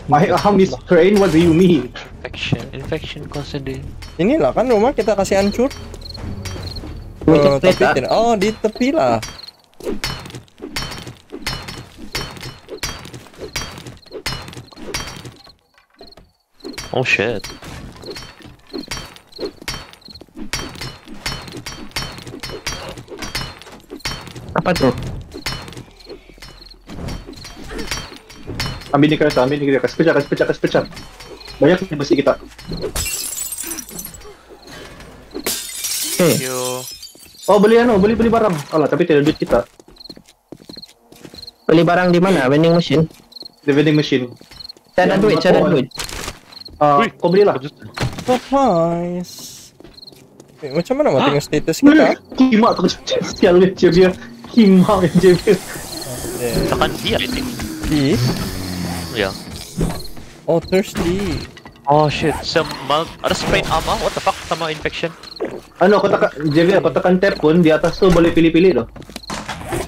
My arm is strained, what do you mean? Infection, infection constantly. Inilah kan rumah kita kasih hancur. Oh, tapi. Oh, di tepi lah. Oh shit. Apa tuh? Ambil ni kereta, ambil ni kereta. Kasih pecah, kasih pecah, kasih pecah. Banyak ni besi kita. Okay. Yo. Oh, beli anu, beli beli barang. Alah, tapi tidak duit kita. Beli barang di mana? Vending machine. The vending machine. Cara Yang duit, cara pohon. duit. Ah, kau belilah. Surprise. Eh, macam mana mati status kita? Kimak tu sial dia dia dia. Kimak dia dia. Eh, Tekan dia, di. Ya. Oh, thirsty. Oh shit, sama ada sprain ama, what the fuck sama infection? Ano, kau tekan Javier, kau tekan tab pun di atas tu boleh pilih-pilih.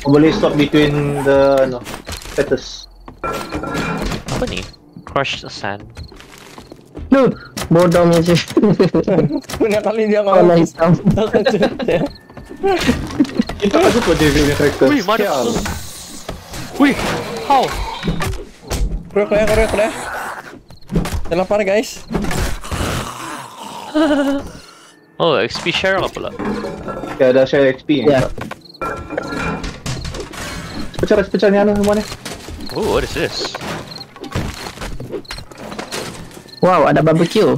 Kau boleh swap between the ano status. Apa nih? Crushed sand. Duh, bodohnya sih. Punya kali dia ngomong. hitam. [LAUGHS] Kita kasih tu Javier punya karakter. Wih, mana. Wih, how? Kurek kurek kurek kurek. Jangan lapar guys. Oh, XP share ka pala. Ya, ada share XP Ya. Pecah, pecah ni ano semua ni. Oh, what is this? Wow, ada barbecue.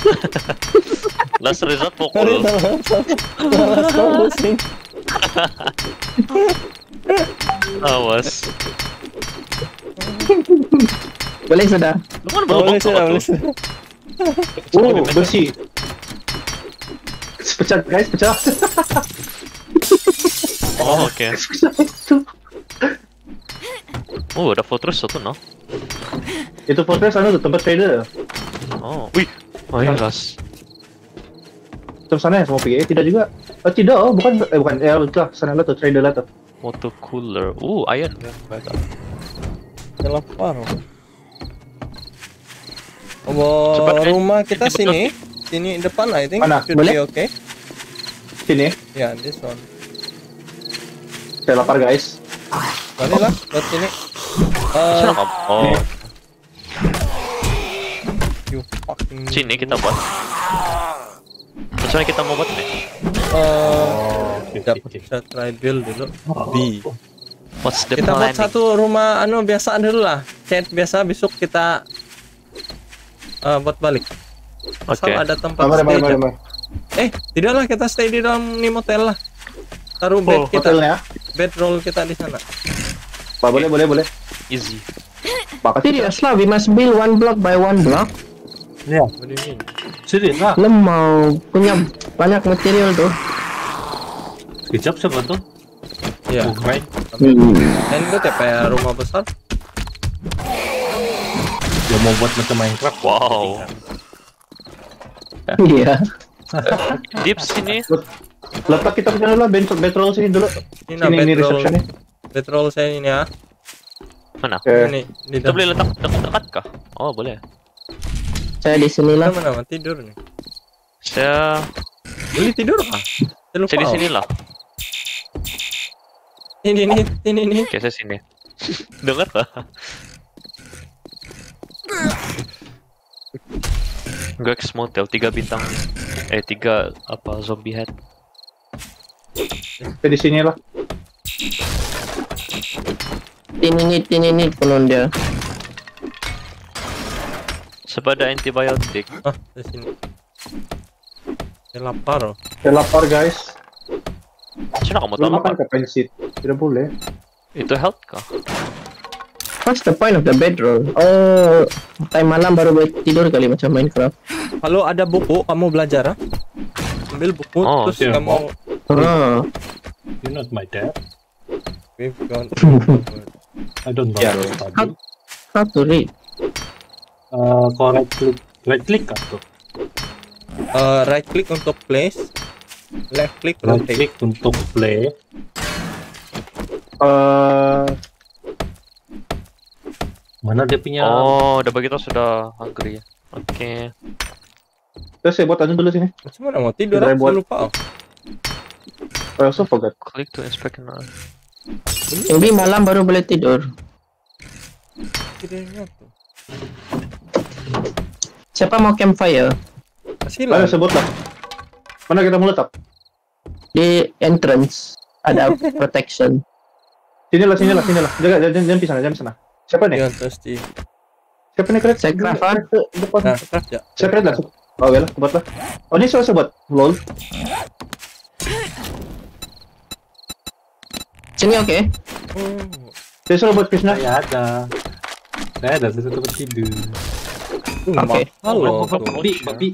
[LAUGHS] Last [LAUGHS] resort pukul. [LAUGHS] Awas. Boleh sudah. Ba Boleh sudah, boleh sudah. Oh, bersih. Pecah guys, pecah. [LAUGHS] Oh, okay. Pecah itu. Oh, ada fortress satu no? Itu fortress anu tu tempat trader. Oh, wih. Oh iya, gas. Terus sana ya semua. Eh, tidak juga. Oh, tidak, oh, bukan. Eh, bukan. Ya, betul lah. Sana lah tuh, trader lah tuh. Water cooler. Uh, iron. Ya. Saya lapar. Oh, Cepat, eh. rumah kita Cepat, sini. Sini depan I think Mana? should Boleh? be okay. Sini. Ya, this one. Saya lapar, guys. Mari lah, buat sini. Eh, kamu. Oh, you fucking sini kita buat. Maksudnya kita mau buat nih. Eh, dapat kita try build dulu. B. What's the Kita buat satu rumah anu biasa dulu lah. Chat biasa besok kita eh buat balik. Asal Oke. ada tempat Mari, mari, stay. mari, aja. mari. Eh, tidaklah kita stay di dalam nih motel lah. Taruh bed Oh, kita, hotelnya. bedroll kita di sana. Pak, boleh, boleh, boleh. Easy. Makasih. Serius lah, we must build one block by one block. Ya, What do you mean? Serius lah. Lo mau punya banyak material tuh. Sekejap siapa tuh? Ya, Ukraine. dan itu tiap ya rumah besar. Dia mau buat macam Minecraft. Wow. [LAUGHS] Iya. Deep sini. Letak kita punya dulu lah, bedroll, sini dulu. Ini nah Sini, ini bedroll, receptionnya. bedroll saya ini ya. Mana? Ini Kita boleh letak dekat-dekat kah? Oh, boleh. Saya di sini lah. Mana mana tidur nih. Saya Boleh tidur ah? Saya saya di sini lah. Ini ini ini ini. Oke, saya sini. [LAUGHS] Dengar tak? Grex Motel 3 bintang. Eh, 3 apa zombie head. Di sini lah. Ini ini nih penuh dia. Sebab ada antibiotik. Ah, di sini. Saya lapar. oh. Saya lapar, guys. Cina kamu tahu apa? makan kapensit. Tidak boleh. Itu health kah? What's the point of the bedroll? Oh, time malam baru boleh tidur kali macam Minecraft. Kalau ada buku, kamu belajar ah? Ambil buku Oh, terus siap. kamu Oh, You're not my dad. we've gone. I don't know Yeah. study. how to read? Uh, kalau right click, right click kan tuh. Eh, right click untuk place, left click Right rotate. click untuk play. Eh, Mana dia punya? Oh, udah begitu sudah hungry. Oke. terus saya buat anu dulu sini. Macam mana mau tidur? Ah? buat. Saya lupa. oh. I also forgot. Click to inspect and Jadi malam baru boleh tidur. Tidurnya tuh. Siapa mau campfire? Kasih Ayo lah. sebut lah. Mana kita mau letak? Di entrance ada [LAUGHS] protection. Sini lah, sini lah, sini lah. Jaga, jangan, jangan pisah, jangan sana. Siapa nih? Jangan thirsty. Siapa nih keren? Saya craft, ah. Depan. Nah, craft ya. Saya keren lah. Oh, ya lah, buat lah. Oh, ini saya saya buat. Lol. Sini oke. Oh, Saya suruh buat Krishna. Saya ada. Saya ada satu tempat tidur. Oke. Oh, babi, babi.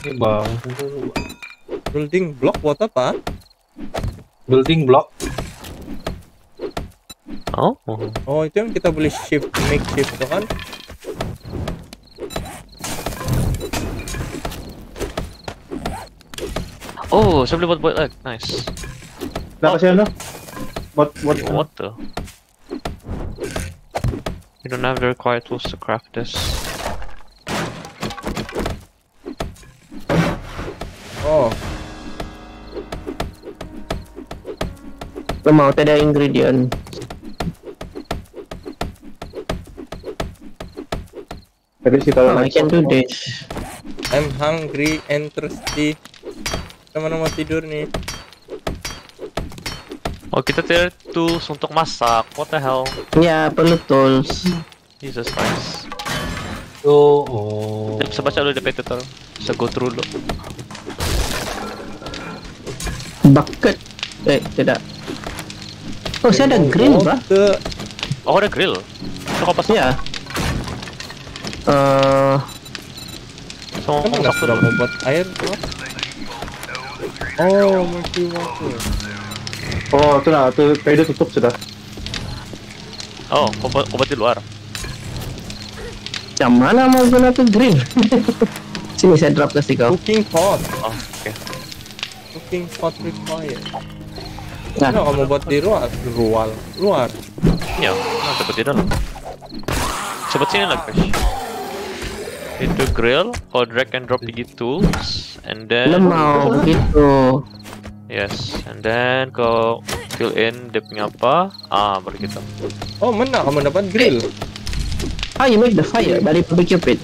Ini bang, Building block buat apa? building block. Oh. Oh, itu yang kita boleh shift, make shift tuh kan? Oh, saya boleh buat buat lag. Nice. Nah, kasih anu. Buat buat What the? We don't have the required tools to craft this. Oh, Lo mau tidak ada ingredient. Tadi kita Oh, I can do this. I'm hungry and thirsty. Mana mau tidur nih? Oh, kita tidak ada tools untuk masak. What the hell? Ya perlu tools. Jesus Christ. Oh, oh. Saya bisa baca dulu DP tutorial. Bisa go through dulu. Bucket. Eh tidak. Oh saya ada grill bah. Ke Oh, ada grill. Itu kau pasang. Ya. Eh Sama kan masak nggak sudah dulu. mau buat air tuh? Oh, multi water. Oh, itu nah, itu kayak tutup sudah. Oh, kau buat, kau buat di luar. Macam mana mau guna ke green? Sini saya drop kasih kau. Cooking pot. Oh, oke. Cooking pot required. Nah, Nah, kamu buat di luar, luar, luar. Ya, nah dapat di dalam. Coba sini lagi, guys. Itu grill, kau drag and drop pergi tools, and then lu mau begitu. Yes, and then kau fill in dia punya apa? Ah, baru gitu. Oh, mana kamu dapat grill? How you make the fire dari barbecue pit?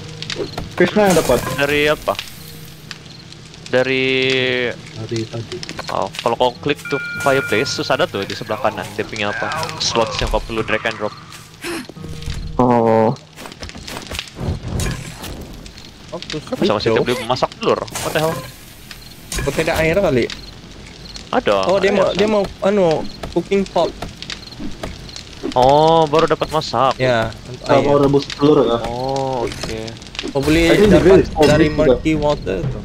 Krishna yang dapat. Dari apa? Dari Hari tadi. oh, kalau kau klik tuh fireplace, terus ada tuh di sebelah kanan dia punya apa? Slots yang kau perlu drag and drop. Oh, Oh, terus masak telur. What the hell? Oh, tidak air kali. Ada. Oh, dia ada mau ya, dia mau anu cooking pot. Oh, baru dapat masak. Ya, Kita mau rebus telur ya. Oh, oke. Oh, beli I think the dapat dari murky water tuh.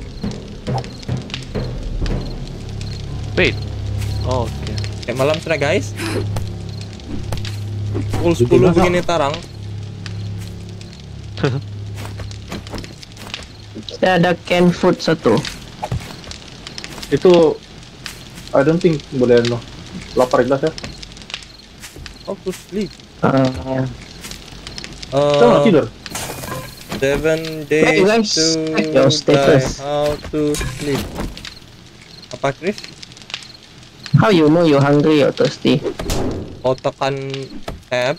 Wait. Oh, oke. Kayak malam sudah guys. Pukul Jadi 10 masak. begini tarang. saya ada canned food satu. Itu I don't think boleh no. Lapar jelas ya. How to sleep? Uh, nggak Uh, tidur. seven days to die. status. How to sleep? Apa Chris? how you know you hungry or thirsty? Kau tekan tab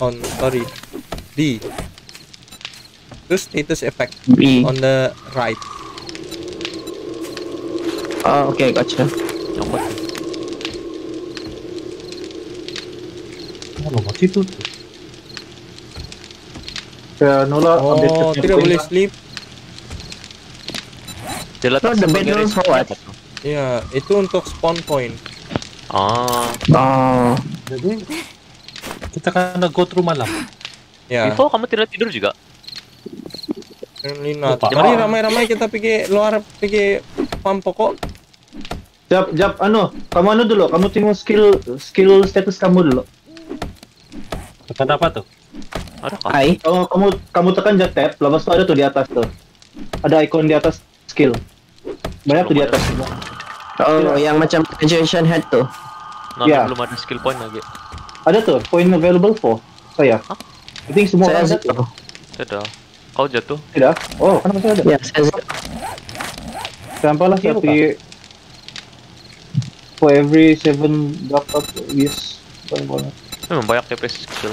on sorry D. Terus status effect B. on the right. Oh, okay, gotcha. Apa tuh? Oh, masih tuh. Kayak Nola Oh, tidak boleh sleep. Dia letak So, the sebagai bedroom respawn for what? apa tuh? Ya, itu untuk spawn point. Ah, Oh, Jadi kita kan ada go through malam. Ya, Info kamu tidak tidur juga? Lupa. Mari ramai-ramai kita pergi luar pergi farm pokok. Jap, jap, anu, kamu anu dulu, kamu tengok skill skill status kamu dulu. Kita apa tuh? Ada kah? I. Kamu kamu kamu tekan jat tab, lepas itu ada tuh di atas tuh. Ada icon di atas skill. Banyak tuh di atas semua. Oh, yang macam graduation head tuh. Nah, Ya. belum ada skill point lagi. Ada tuh, point available for saya. I think semua Saya orang ada. Tidak. Kau jatuh? Tidak? Oh, kan masih ada. Ya, saya zero. Sampai lah Zero tapi for every seven dapat yes. Banyak banget. Memang banyak TPS skill.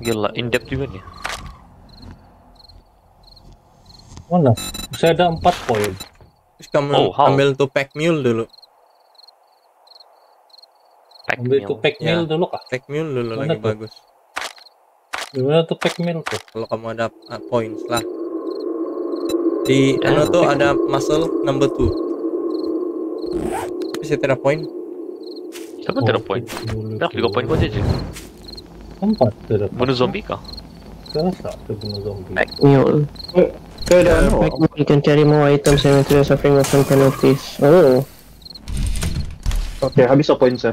Gila, in depth juga nih. Mana? Saya ada empat poin. Terus kamu Oh, how? ambil tuh pack mule dulu. Pack Ambil meal. tuh pack Ya. meal dulu kah? Pack mule dulu Mana lagi tuh? bagus. Gimana tuh pack meal tuh? Kalau kamu ada uh, points lah. Di Ya, anu tuh ada muscle number 2. Bisa tidak point? Siapa tidak point? Dah juga point kau aja. Empat tidak. Bunuh zombie kah? Saya rasa tuh bunuh zombie. Kayak ada anu. Pack mule you can carry more items and materials suffering weapon penalties. Oh, Oke, habis points ya.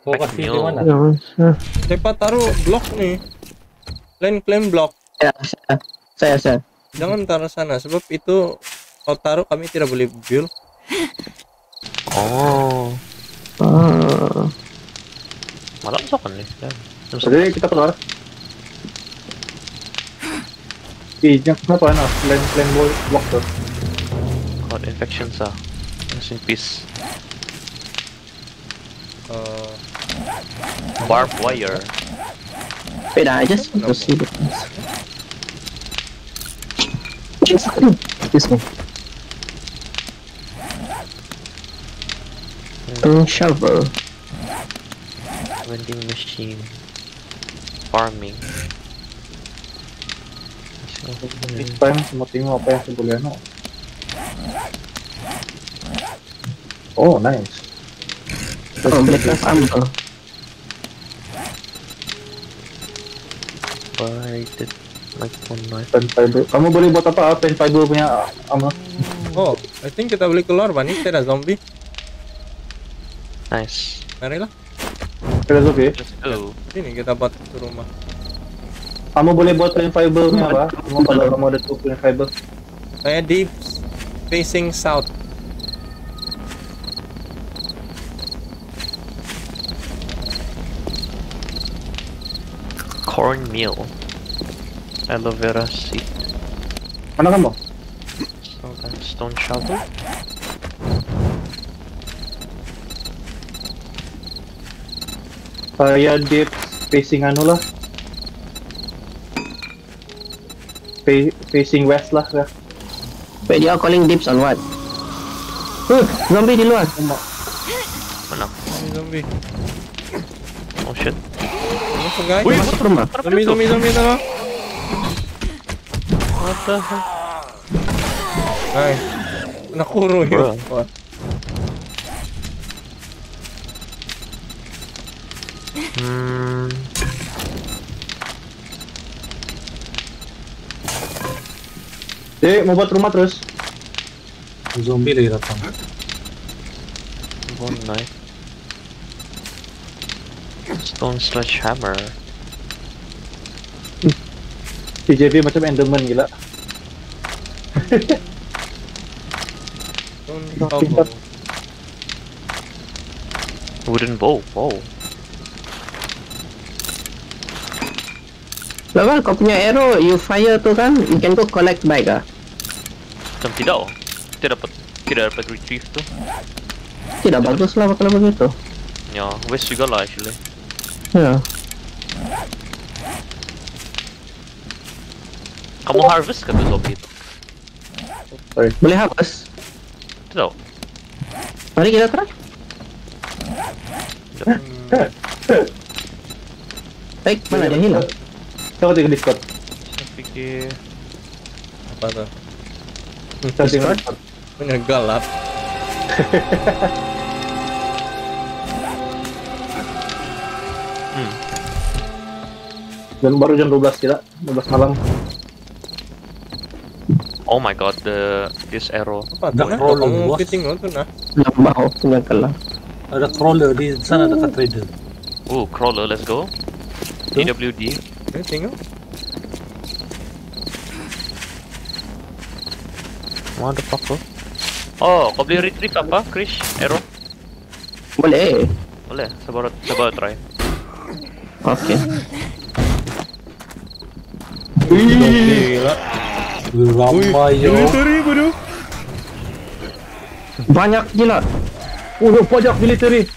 Kau Pack kasih di mana? Cepat taruh blok nih. Lain claim blok. Ya, saya, saya, saya. Jangan taruh sana sebab itu kalau taruh kami tidak boleh build. Oh, Ah, malah masuk kan nih. Ya. Jam Jadi kita keluar. Ih, jangan kenapa nah, plan plan ball block tuh. Cloud infection sah. Rest in peace. Uh, Barbed wire. wait, I just want to see the things. This one. Mm, shovel. Vending machine. Farming. This time semua tengok apa yang anu. Oh, nice. Oh, black of amber. Baited microphone knife. Pen fiber. Kamu boleh buat apa? Pen fiber punya ama. oh, I think kita boleh keluar Bani. Tidak zombie. Nice. Marilah. Kita zombie. Let's go. Sini kita buat ke rumah. Kamu boleh buat plant fiber apa? Kamu kalau kamu ada tuh plant fiber. Saya deep facing south. Cornmeal. Aloe vera seed. Mana kamu? Stone, stone Saya deep facing anu lah. Fa- facing west lah ya. Wait, you are calling dips on what? Huh, zombie di luar. Mana? Zombie, zombie. Oh shit. Masuk guys. Wih, Masuk rumah. Zombie, zombie, zombie, tolong. What the hell? Guys. Nakuro Bro. yun. Hmm. Jadi mau buat rumah terus. Zombie lagi datang. Bone knife. Stone sledgehammer. TJV [LAUGHS] macam Enderman gila. Pintar. cover. Wooden bow. Wow. Lawan kau punya arrow, you fire tu kan, you can go collect back ah. Macam tidak oh. Tidak dapat tidak dapat retrieve tu. Tidak bagus lah kalau begitu. Ya, waste juga lah actually. Ya. Kamu harvest ke tu zombie tu? Boleh harvest. Tidak. Mari kita try. Baik, mana dia hilang? Coba tengok Discord. Saya fikir Apa tuh? Tengok Discord. Punya galap. hmm. Dan baru jam 12 gila, 12 malam. Oh my god, the this arrow. Apa Nah, roll, kamu bos. fitting tuh nah. Lambau punya gelang. Ada crawler di sana dekat trader. Oh, crawler, let's go. DWD. Eh, tengok. Motherfucker. Oh, kau beli retrieve apa, Krish? Arrow? Boleh. Boleh, sabar, sabar try. Ramai yo. Military bodoh. Banyak gila. Uh, pojok military.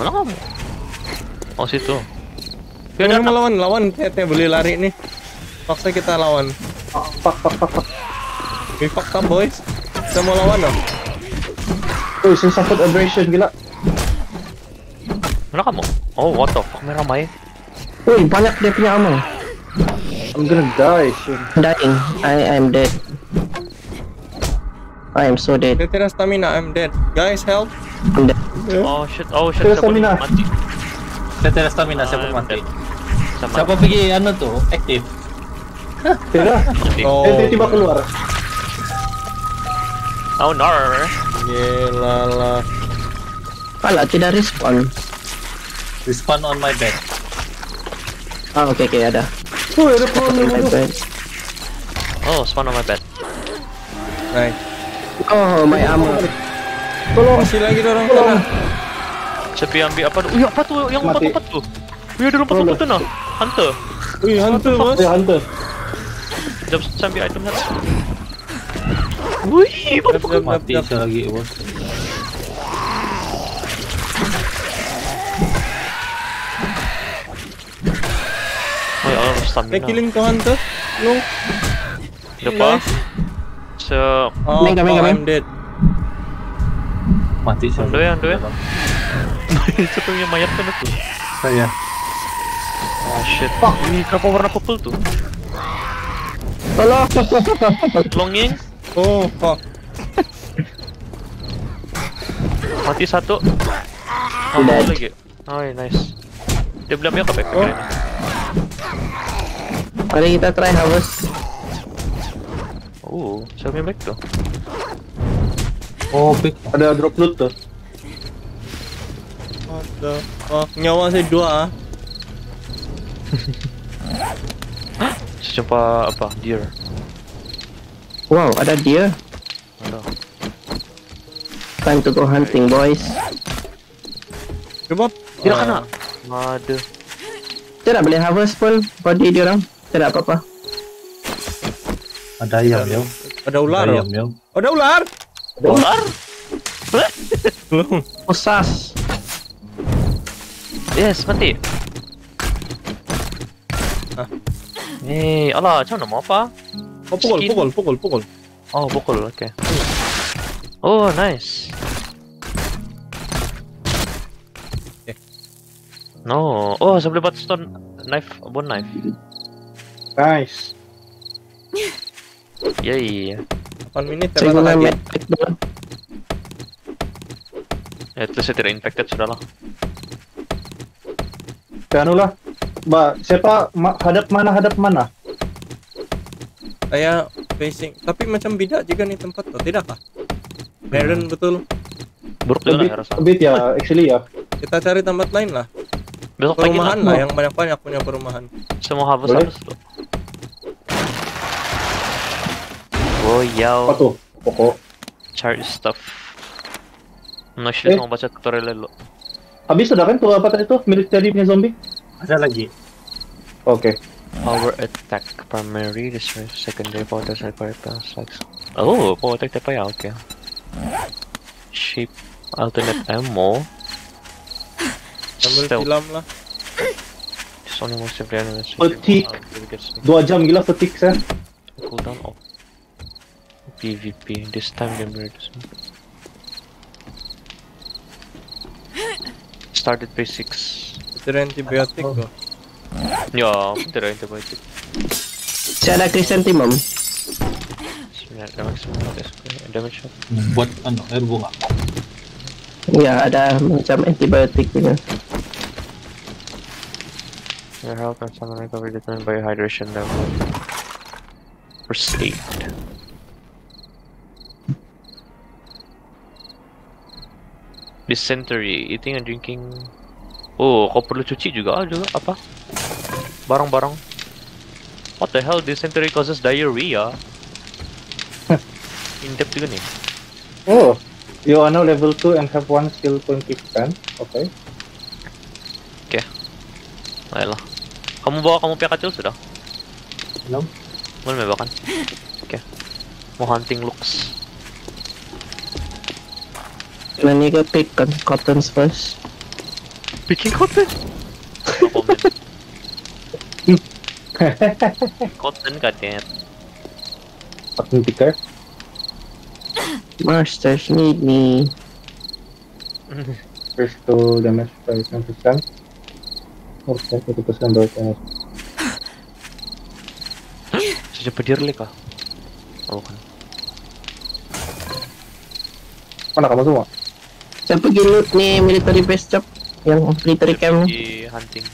Mana kamu? Oh, situ. Kita Dia mau lawan, lawan. Tete boleh lari nih. Paksa kita lawan. Fuck, fuck, fuck, fuck, fuck. We fucked up boys. Kita mau lawan loh. Oh, saya suffered abrasion gila. Mana kamu? Oh, what the fuck, merah mai. Wih, banyak dia punya ammo. I'm gonna die soon. Dying. I am dead. I am so dead. Tidak stamina. I'm dead. Guys, help. I'm dead. Oh shit, oh shit, Tidak stamina. mati. Tidak stamina, saya pun I'm mati. Saya Siapa pergi anu tu? Aktif. Tidak. Oh. Eh, tiba-tiba keluar. Oh no. Gila lah. Alah, tidak respawn. Respawn on my bed. Ah, okey okey ada. Oh, ada problem. Oh, spawn on my bed. Nice. Oh, my ammo. Tolong. Masih lagi dorong Tolong. sana. Siapa yang ambil apa? Wih, apa tu yang Mati. lompat-lompat tu? Wih, ada lompat-lompat tu nah. Hunter. Wih, hantu bos. Ya, hunter. Jom saya ambil item sana. Wih, motherfucker. Mati saya lagi bos. Oh, ya Allah, stamina. killing to hunter. No. Depan. Se... Oh, coming. I'm dead. Mati saya. Ando ya, ando ya. Siapa yang mayat kan itu? Saya. Oh shit. Wih, kenapa warna purple tu? Tolong. Longing. Oh, fuck. Mati satu. Oh, lagi. Oh, nice. Dia belum ya ke back Oh. Mari kita try harvest. Oh, siapa yang back tu? Oh, big. Ada drop loot tuh. What the fuck? Nyawa saya dua ah. Saya jumpa apa? Deer. Wow, ada dia. Ada. Time to go hunting, boys. Coba Tidak Ah, kena. Ada. Tidak boleh harvest pun body dia orang. Tidak apa-apa. Ada ayam ya. Ada ular. Ada oh. ayam ya. Ada ular. Ular? [LAUGHS] Belum. Usas. Yes, mati. Eh, alah, macam mana mau apa? Oh, pukul, pukul, pukul, pukul. Oh, pukul, okay. Oh, nice. Okay. No. Oh, saya boleh buat stone knife, bone knife. Nice. Yay. 8 minit Saya lagi. Ya, itu saya tidak infected sudah lah. Anu lah. Ba, siapa ma- hadap mana hadap mana? Saya facing, tapi macam beda juga nih tempat tuh, tidakkah? Darren betul. Buruk juga lah bit, ya ya, actually ya. Kita cari tempat lain lah. Besok pagi Perumahan lah. lah yang banyak-banyak punya perumahan. Semua Boleh. harus tuh. Oh, Apa yao. tuh? Pokok. Charge stuff. No, actually, Eh. mau baca tutorial dulu. Habis sudah kan tuh apa tadi tuh military punya zombie? Ada lagi. Oke. Power attack primary, destroy secondary power attack required plus like Oh, power attack pa ya, okay. Shape alternate ammo. Ambil Stealth. film lah. This only most of the enemies. Fatigue. Gets me. Dua jam gila fatigue saya. Cooldown off. PvP. This time game reduce me. Started phase 6. Itu ada antibiotik tuh. Ya, tidak antibiotic. Saya ada chrysanthemum. Sebenarnya damage damage shot. Buat ano, air bunga. Ya, ada macam antibiotik punya. Your health and stamina recovery determined by hydration level. Aid. Dysentery, eating and drinking. Oh, kau perlu cuci juga ah, juga apa? Barang-barang. What the hell? Dysentery causes diarrhea. [LAUGHS] In depth juga nih. Oh, you are now level 2 and have one skill point expand. Oke. Ayolah. Kamu bawa kamu pihak kecil sudah? Belum. Belum ya bahkan? Oke. Mau hunting looks. Let me go pick con- cottons first. Picking cotton. Cotton katanya. Fucking picker. Masters need me. First to damage by 10%. Oke, itu persen dari damage. Sudah berdiri kah? Oh, bukan. Mana kamu semua? Saya pergi loot nih military base job yang military camp Di hunting.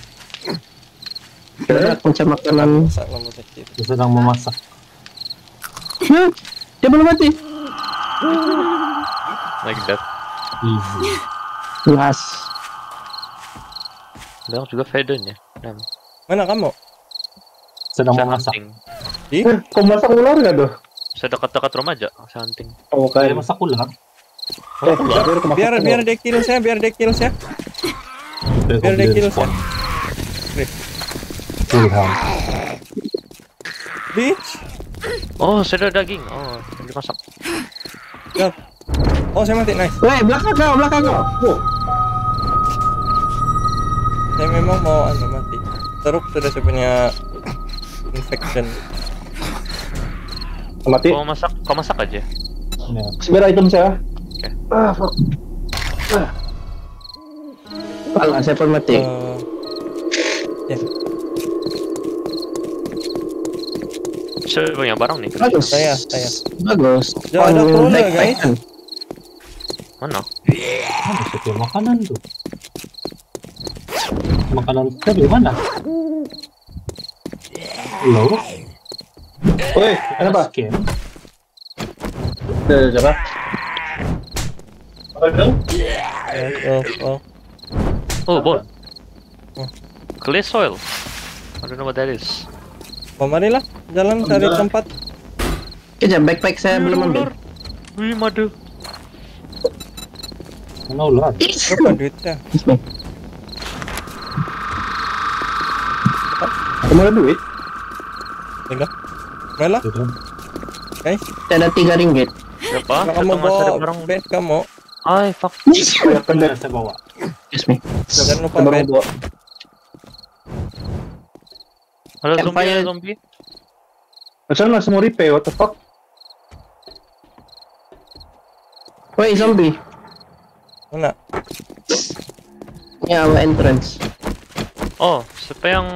Banyak macam makanan. Dia sedang memasak. Dia belum mati. Like that. Easy. Las. Banyak juga Fedon ya. Mana kamu? Sedang saya memasak. Eh, kau masak ular nggak tuh? Saya dekat-dekat rumah aja. Saya hunting. Oh, kayak masak ular. Eh, biar Biar biar dia kill saya, biar dia kill saya. Biar dia kill saya. Ilham. Bitch. Oh, saya ada daging. Oh, dimasak. Siap. Oh, saya mati. Nice. Weh, belakang kau, belakang kau. Oh, Saya memang mau anu mati. Teruk sudah saya punya infection. mati. Kau masak, kau masak aja. Ya. Sebenarnya item saya. Oke. Ah, fuck. Alah, saya pun mati. Eh, ya, Saya banyak barang nih. Bagus. saya, saya. Bagus. Ya, ada backpack guys. kan? Mana? Mana setiap makanan tuh? Makanan dari mana? Lo? Woi, kenapa? Scan. Udah, udah, udah. Oh, oh, oh. Oh, bone. Oh. Clay soil. I don't know what that is. Oh, marilah jalan cari tempat. Kejap, backpack saya belum ambil. Wih, madu. Mana ular? Berapa duitnya? Kamu ada duit? Marilah, Sudah. guys. Ada tiga ringgit. Berapa? Kalau kamu bawa barang. bed kamu, Ay, fuck. Pendek saya bawa. Excuse me. jangan lupa bed. Halo, zombie, zombie. Macam mana semua repair? What the fuck? Wait, zombie. Mana? Ya, entrance. Oh, siapa yang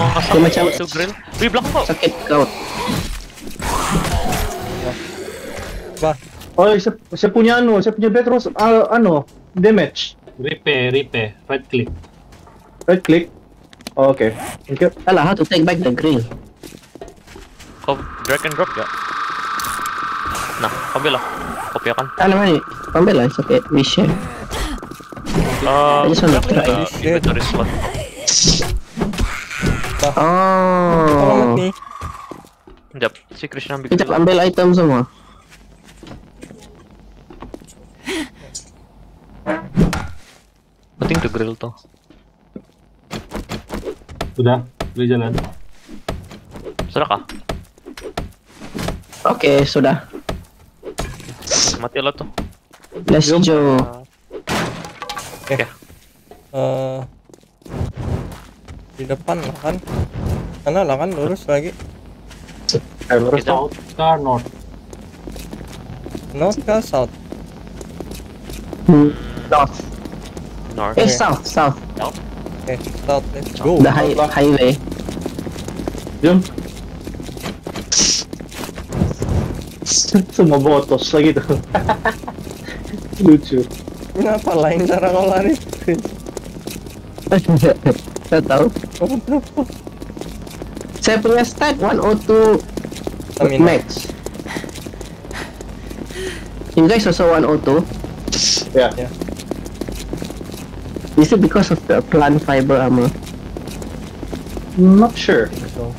mengasah macam- itu grill? Wih, belakang kok. Sakit kau. Oh, saya, saya punya anu, saya punya bed terus ah, anu, damage. Repair, repair. Right click. Right click. Oh, okay. Thank you. Alah, how to take back the grill? Kau drag and drop gak? Nah, ambil lah. Kopiakan. Ah, namanya. Ambil lah, it's okay. We share. Uh, I just wanna berapa try. ya inventory slot? Oh. Sekejap, si Krishna ambil Kejap dulu. ambil item semua. Penting tuh grill tuh. Sudah, boleh jalan. Sudah kah? Oke, sudah. Mati lah tuh. Let's go. Oke. Eh, di depan lah kan. Sana lah kan lurus lagi. Eh, lurus. Kita South ka north? North ke south? Hmm, North. north. Eh, Okay. south, south. Oke, south. Let's go. The high, highway. Jom. Semua botos lagi tuh. [LAUGHS] Lucu. Kenapa lain cara kau lari? Saya tahu. Saya punya stack 102 Stamina. max. You guys also 102? Ya. Is it because of the plant fiber armor? Not sure. So,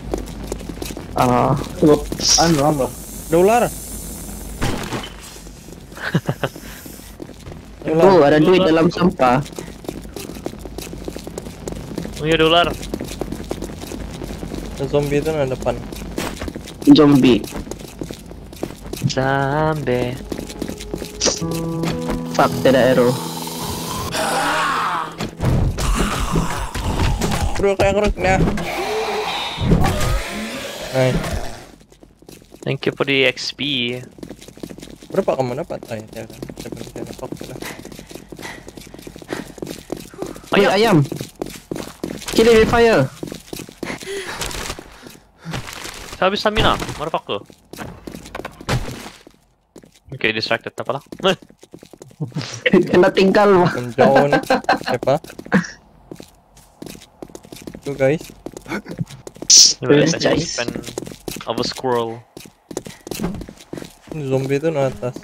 Ah, anu apa? ada ular. ular. oh, ada duit dalam sampah. Oh iya, ular. Ada zombie itu di depan. Zombie. Zombie. Fuck, tidak arrow. Bro, kayak keruk na. Nice. Thank you for the XP. Berapa kamu dapat? Oh, ya, ya, saya dapat. Sudah. Wait, ayam. Kill it with fire. Saya habis stamina, motherfucker. Oke, distracted apa lah? Kena tinggal mah. Menjauh nih. Guys. Yes, Biasanya guys. pen of a squirrel. Zombie di atas.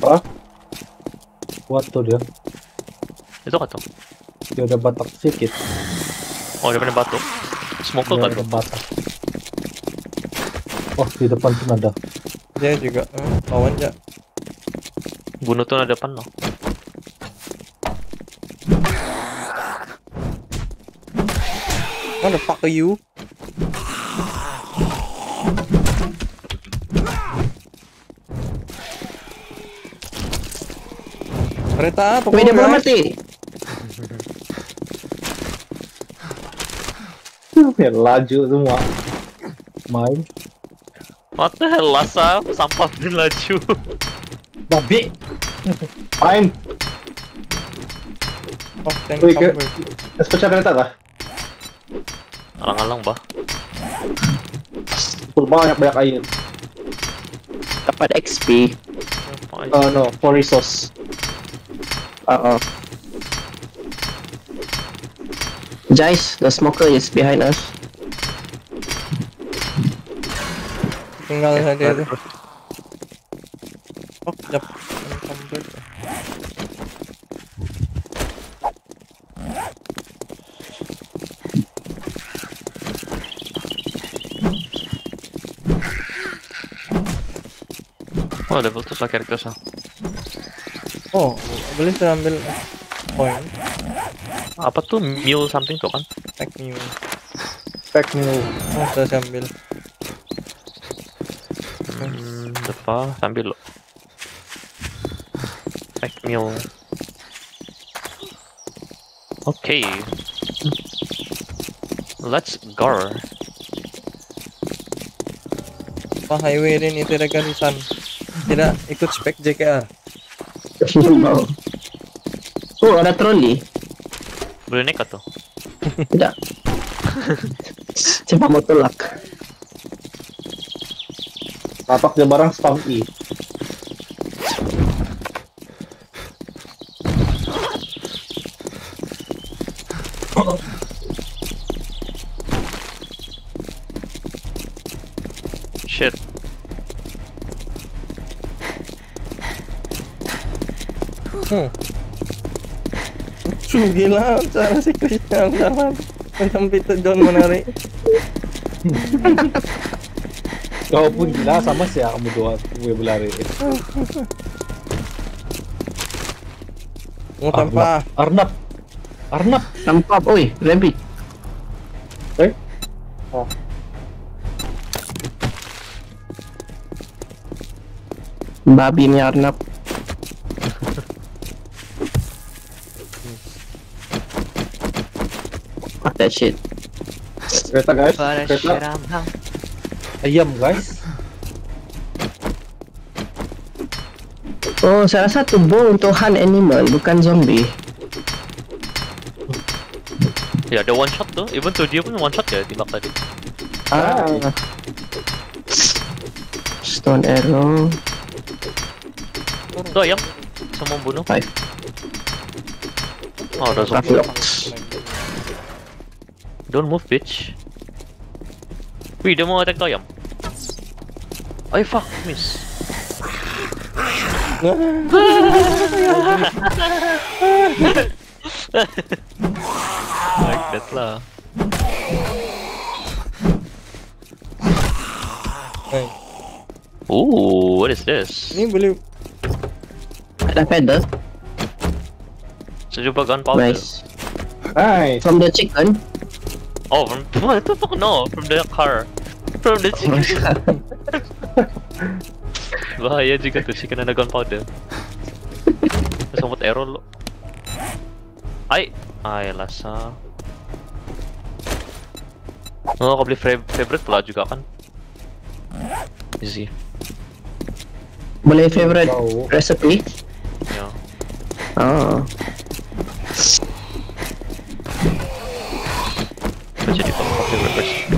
Apa? Kuat tuh dia. Itu kan tuh. Dia ada batak sedikit. Oh, dia punya batu. Smoke Dia kan ada tuh. batak. Oh, di depan pun ada. Dia juga eh, lawan aja. Bunuh tuh ada depan loh. What the fuck are you? Kereta apa? Kau, belum mati. Ya, laju semua. Main. What the hell, Lasa? Sampah din laju. Babi! Main. Oh, cover. Mas pecah kereta kah? Alang-alang bah. Full banyak banyak air. Dapat XP. Oh, Oh no, for resource. Uh oh. Jice, the smoker is behind us. Tinggal saja itu. Oh, kejap. Encumbered. Oh, level 2 lah character sa. Oh, boleh saya ambil point. Apa tuh mule something tuh kan? Tag new. Pack new. Oh, saya ambil. Hmm, apa? Sambil lo. Pack mule. Okay. Let's go. Pa highway rin itu ada garusan. Tidak ikut spek JKA. oh. [LAUGHS] oh, ada troli. Boleh nekat tuh. [LAUGHS] Tidak. Coba mau tolak. Tapak dia barang spam E. Shit. Hmm. Gila cara si Christian jalan macam Peter John menarik. Kau pun gila sama sih kamu dua gue berlari. Mau tanpa Arnab. Arnab. Nampak, oi, rabbit. Eh? Oh. Babi ni Arnab. That shit. Kereta guys. Kereta. Ayam guys. Oh, saya rasa tu bow untuk hunt animal, bukan zombie. Ya ada one shot tuh. Even tuh dia pun one shot ya tembak tadi. Ah. Stone arrow. Tuh ayam. Sama bunuh. Five. Oh, ada zombie. Raflox. Don't move, bitch. Wih, dia mau attack tuh ayam. Ay, fuck, miss. like that lah. Eh, Ooh, what is this? ini boleh Ada feather. Sejupa gunpowder. Nice. Nice. From the chicken. Oh, from [LAUGHS] what the fuck? No, from the car. From the chicken. [LAUGHS] Bahaya juga tuh chicken ada gunpowder. Sempat error lo. Ay, ay lasa. Oh, kau beli fa- favorite pula juga kan? Easy. Boleh favorite recipe? Ya. Oh. Apa jadi kalau kau favorite recipe?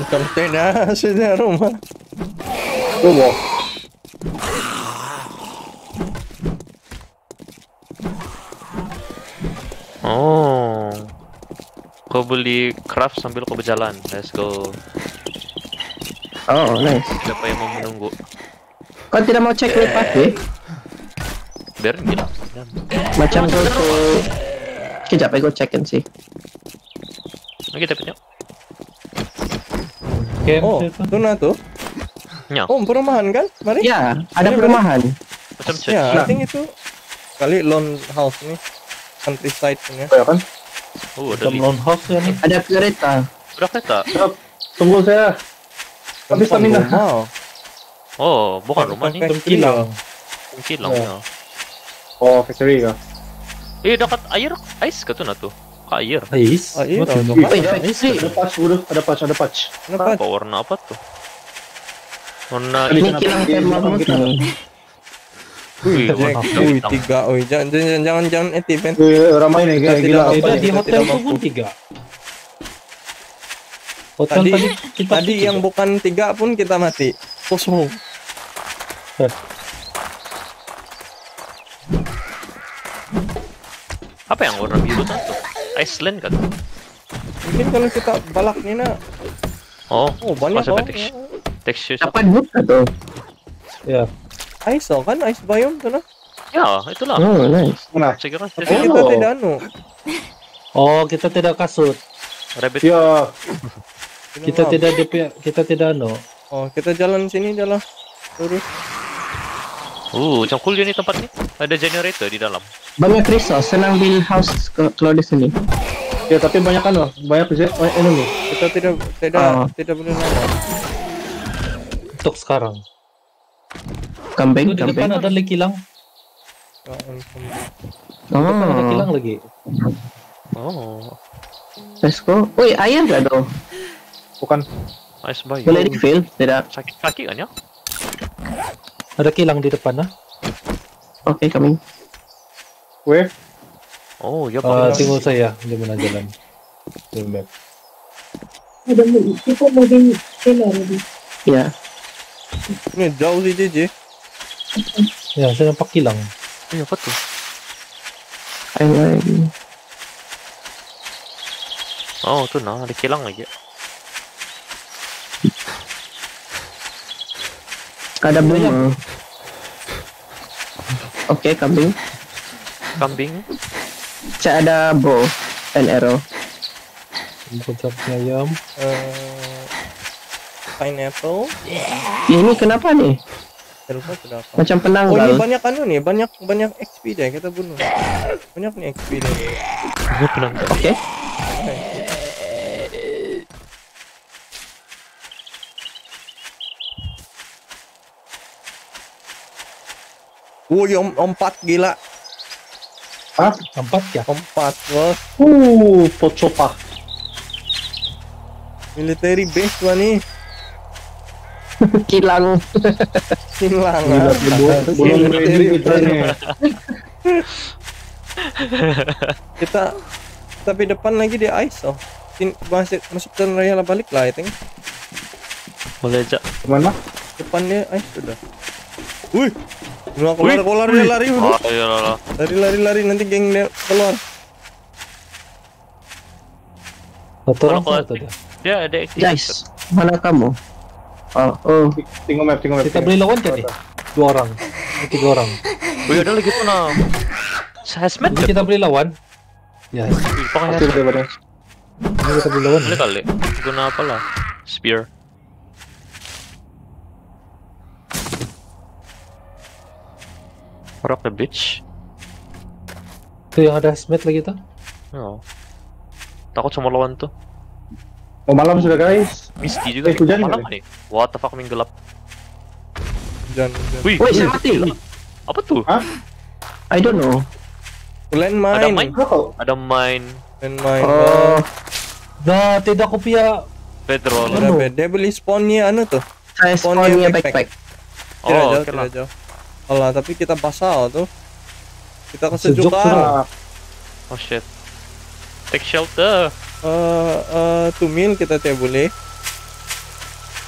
bukan tenda sudah rumah. Tunggu. Oh. Kau beli craft sambil kau berjalan. Let's go. Oh, nice. Siapa yang mau menunggu? Kau tidak mau cek with pathway? Biarin gila. Macam go to... Kejap, aku cekin sih. Oke, tapi nyok. Camp Oh, situ. tu nah tuh. Nyok. Oh, perumahan kan? Mari. Ya, ada perumahan. Macam. Ya, I think itu kali lone house nih. Countryside punya. Ya kan? Oh, ada lone house ya nih. Ada kereta. Udah kereta. Tunggu saya. Habis Bukan stamina. Oh, bukan rumah nih. Factory kilang. Kilang Ya. Oh, factory kah? Eh, dekat air, ice ka tuh na. Ka air. Ais. Iya, Macam- tahu. Wait, Ada ada patch, bro. Ada patch, ada patch. Kenapa? Apa warna apa tuh? Warna Ini kilang Jack, warna wih, hitam. tiga, wih, jangan, jangan, jangan, jangan, eh, event. Eh, ramai nih, gila, Kita gila tidak apa di hotel tuh pun tiga. Hotel Tadi, tadi kita tadi tiga. yang bukan tiga pun kita mati. Kosong. Apa yang warna biru tuh? Iceland kan? Mungkin kalau kita balak nih nak. Oh, Oh banyak oh. ke texture. Dapat buka tuh. Ya. Ice oh kan ice biome tuh nah. Ya, itulah. Oh, nice. Saya kira Tapi saya kita Oh. tidak anu. Oh, kita tidak kasut. rabbit. Ya, Kita tidak kita tidak ano. Oh, kita jalan sini jalan. Lurus. Uh, macam cool je ni tempat ni. Ada generator di dalam. Banyak resource, senang build house kalau di sini. Ya tapi banyak kan loh, banyak banyak enemy. Kita tidak tidak Oh. tidak boleh nama. Untuk sekarang. Kambing, Itu di depan kambing. ada lagi kilang. Depan ada Oh, kilang lagi. Oh, let's go. Woi, air gak dong? Bukan nice buy. Boleh refill? Tidak. Sakit kaki kan ya? Ada kilang di depan ah. Oke, coming. where? Oh, ya Uh, tinggal saya di mana jalan. Di map. Ada mo- people moving still already. Ya. Ini jauh sih JJ. Ya, saya nampak kilang. Eh, apa tu? Air lagi. Oh, tu nah, ada kilang lagi. Ada bunga. Oke, kambing. Kambing. Cak ada bow and arrow. Konsepnya ayam. Eh, pineapple. Ya, ini kenapa nih? Saya lupa sudah apa. Macam Oh ini banyak anu nih, banyak banyak XP deh kita bunuh. Banyak nih XP deh. Ini penang. Oke. Woi om empat gila, Hah? Empat ya? empat bos. Uh, Pochopa. Military base gua nih, [LAUGHS] Kilang. hilang Gila, belum ready [LAUGHS] kita nih. Kita tapi depan lagi di ice oh. Masih masuk ke raya lah balik lah I think. Boleh aja. Mana? Depan dia ice sudah. Wih, Nggak keluar keluar dia lari udah. Oh, iya lah. Lari lari lari nanti geng dia keluar. Satu orang satu dia. Dia ada. Guys, mana kamu? Oh, oh. Tengok map, tengok map. Kita boleh lawan kan nih? Dua orang. Tiga orang. Wih, ada lagi tu nah. Hazmat ke? kita boleh lawan. Ya, pakai ini kita boleh lawan. Boleh kali. Guna apa lah? Spear. Rock the beach. Itu yang ada smith lagi tuh. Oh. Takut sama lawan tuh. Mau malam sudah guys. Misty juga Eh, nih. hujan Malam nih. What the fuck main gelap. Jangan jangan. Wih, Woi, saya mati. apa tuh? I don't know. Landmine. Ada mine? Kau Ada mine Landmine. Oh, Nah, tidak aku pia petrol. Udah be, dia beli spawnnya anu tuh. saya Spawnnya backpack. backpack. Tidak Oh, jauh, oke tidak jauh. Alah, tapi kita basah tuh. Kita Sejuk kesejukan. Oh shit. Take shelter. Eh, eh, tumil kita tidak boleh.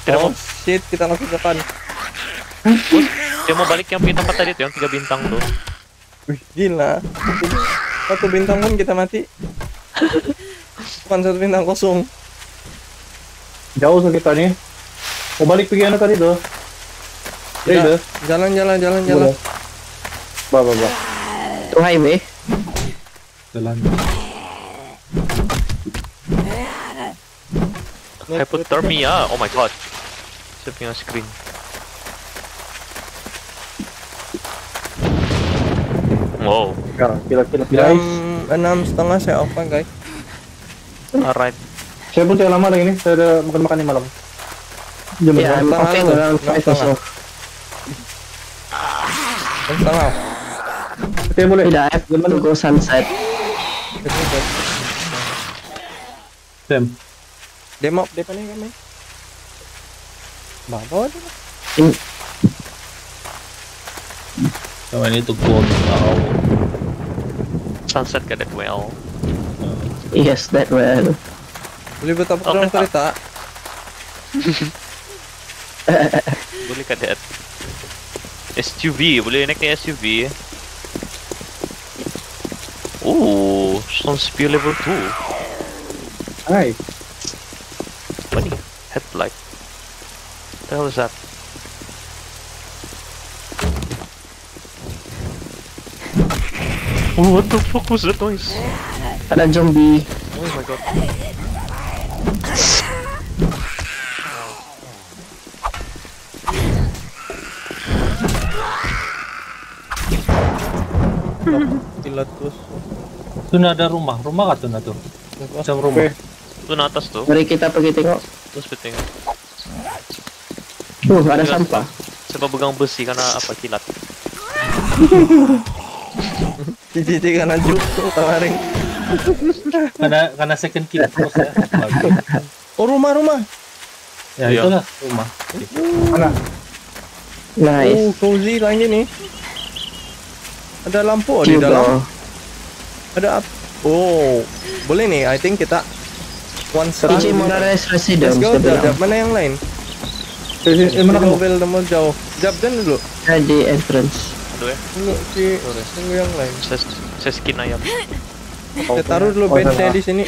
Tidak oh mau. shit, kita kesejukan. Dia mau balik yang tempat tadi tuh yang tiga bintang tuh. Wih, gila. Satu bintang pun kita mati. Bukan satu bintang kosong. jauh nih. Mau balik pergi mana tadi tuh? Iya, dah. Jalan, jalan, jalan, jalan. Bah, bah, bah. Itu highway. jalan. Hypothermia. Oh my god. Saya punya screen. Wow. Kila kila. Jam enam setengah saya off kan guys. Alright. Saya pun tidak lama lagi nih. Saya ada makan makan nih malam. Jam Ya, berapa? offing tuh. around Enam 5 or so. Jam setengah. Saya boleh. Tidak, I have to go sunset. Sam, Demo depan ini kami. Bawa lah. sama ini tuh gua tahu. Sunset Cadet Well. Yes, that well. Boleh bertapuk Oh, dalam kereta. kereta. Boleh Cadet. SUV, boleh naik ni SUV. Oh, Stone Spear level 2. Hai. Apa ni? Headlight. What the hell is that? Oh, what the fuck was that noise? Ada zombie. Oh my god. Tuna ada rumah, rumah kah Tuna tuh? Macam rumah. Itu na atas tuh. Mari kita pergi tengok. Terus penting. Uh, ada sampah. Saya pegang besi karena apa kilat. Cici karena jutu kemarin. Karena karena second kill terus ya. Oh rumah rumah. Ya Iya. itulah rumah. Nice. Oh cozy lagi nih. Ada lampu oh, di dalam. Ada up. Oh boleh nih. I think kita one shot. Ichi Morales Let's Residence. go. dia Jap, bilang. jap. Mana yang lain? Eh, eh, mana kamu? Novel nomor jauh. Jap dan dulu. Di entrance. Aduh ya. Tunggu si tunggu yang lain. Saya, saya skin ayam. Kita taruh dulu Oh, bednya sana. di sini.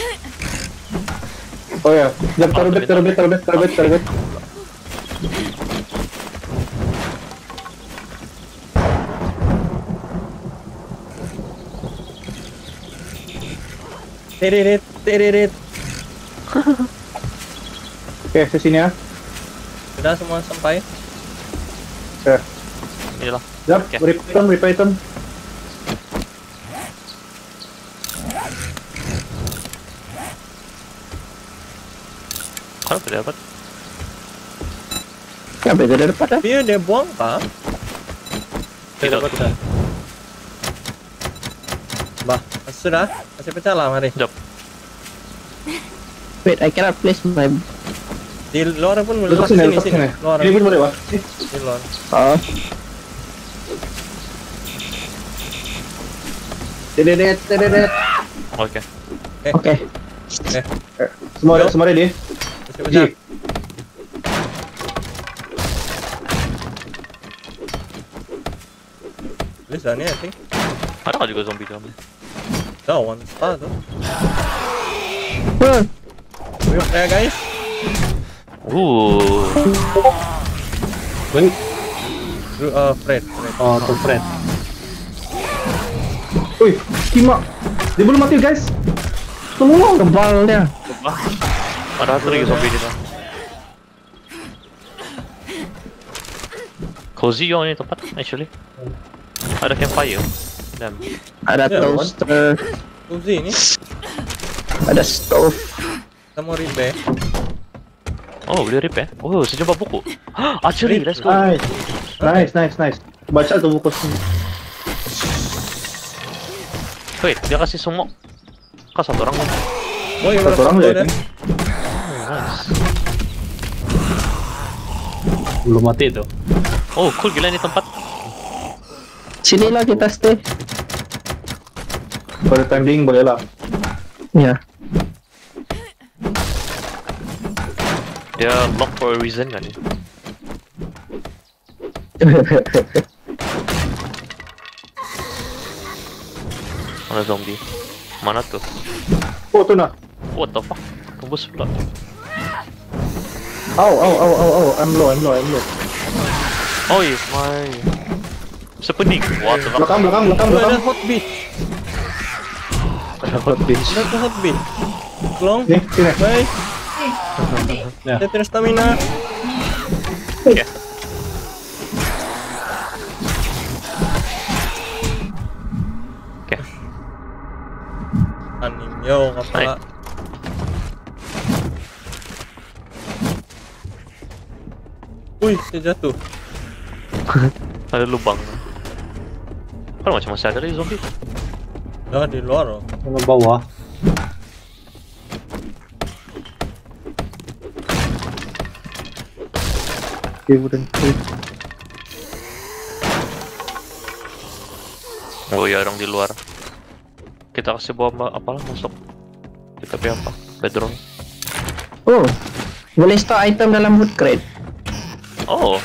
Oh ya, jam taruh bed, taruh bed, taruh bed, taruh bed, taruh bed. Tiririt, tiririt. Oke, saya sini ya. Sudah semua sampai. Inilah. Jap, Oke. repair item, repair item. Kalau tidak dapat. Apa itu dari depan? ah? Iya dia buang pak. Tidak. Bah, sudah. Kasih pecah lah mari. Wait, I cannot place my. Di luar pun boleh. Letak sini, Sini. Luar. Ini pun boleh, Pak. Di luar. Oh, Dedet, dedet. Oke. oke. Semua ada, semua ready. Kasih pecah. Ji. Bisa nih I think. Ada nggak juga zombie dalamnya? One star tuh. Hmm. Yuk ya guys. Uh. Wait, uh, Fred, Fred. oh tuh Fred. Wih, Kima. Dia belum mati, guys. Tolong. Kebal dia. Ada satu lagi zombie di dalam. Cozy yang ini tempat actually. Ada campfire. Dan Ada Ya, toaster, Uzi ini. ada stove. Kita mau ribe. oh beli rip ya? Oh sejumpa buku. [GASPS] Archery, let's go. Nice. Nice, nice, nice. Baca tuh buku sini. Wait, dia kasih semua. Kah satu orang kan? Oh iya Satu orang ya. Belum mati itu. Oh cool gila ini tempat. Sinilah kita stay. Pada time being boleh lah. Ya. Dia lock for a reason kan? [LAUGHS] Mana zombie? Mana tuh? Oh, tuh nah. What the fuck? Tembus pula. Au, au, au, au, au. I'm low, I'm low, I'm low. Oh yes, my. Sepening. What the fuck? Belakang, belakang, belakang, Oh, belakang. hot beat. Ada hot beach. Ada tuh hot beat. Long. Nih, sini. Baik. Ya. Saya tidak stamina. Oke. Anim yo. Wih, saya jatuh. [LAUGHS] Ada lubang. Kalau macam masih ada lagi zombie. Dah di luar. oh. Sama bawah. Oke, bukan. Oh ya orang di luar. Kita kasih bawa ma- apa lah masuk. Kita pilih apa? Bedroom. Oh, boleh store item dalam food crate. Oh,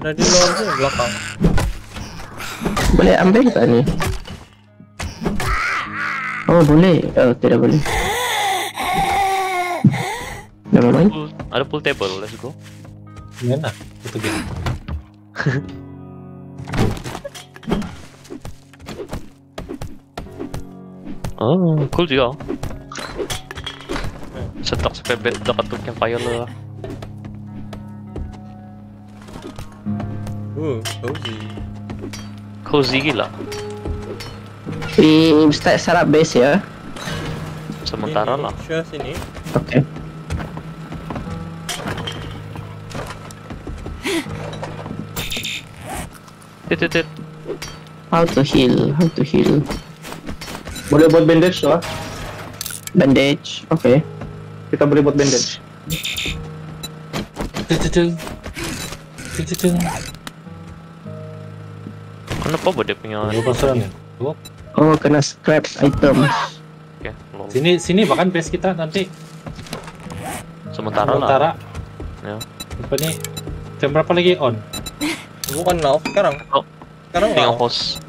Ada di luar sih belakang. Boleh ambil tak ni? Oh, boleh. Oh, tidak boleh. Never mind. pool, ada pool table. Let's go. Gimana? Itu gini. [LAUGHS] Oh, cool juga. Setok sampai bed dekat tuh campfire lah. Uh, cozy. Cozy gila. We set up base ya. Sementara lah. Sini. Oke. Tit tit tit. How to heal? How to heal? Boleh buat bandage tuh ah. Bandage. Oke. Kita boleh buat bandage. Kenapa dia punya? Dua pasaran ya. Oh, kena scrap item. Oke, lol. Sini sini bahkan base kita nanti Sementara lah. sementara. Ya. Apa nih? Jam berapa lagi on? Bukan now, sekarang. Oh. Sekarang Tinggal host.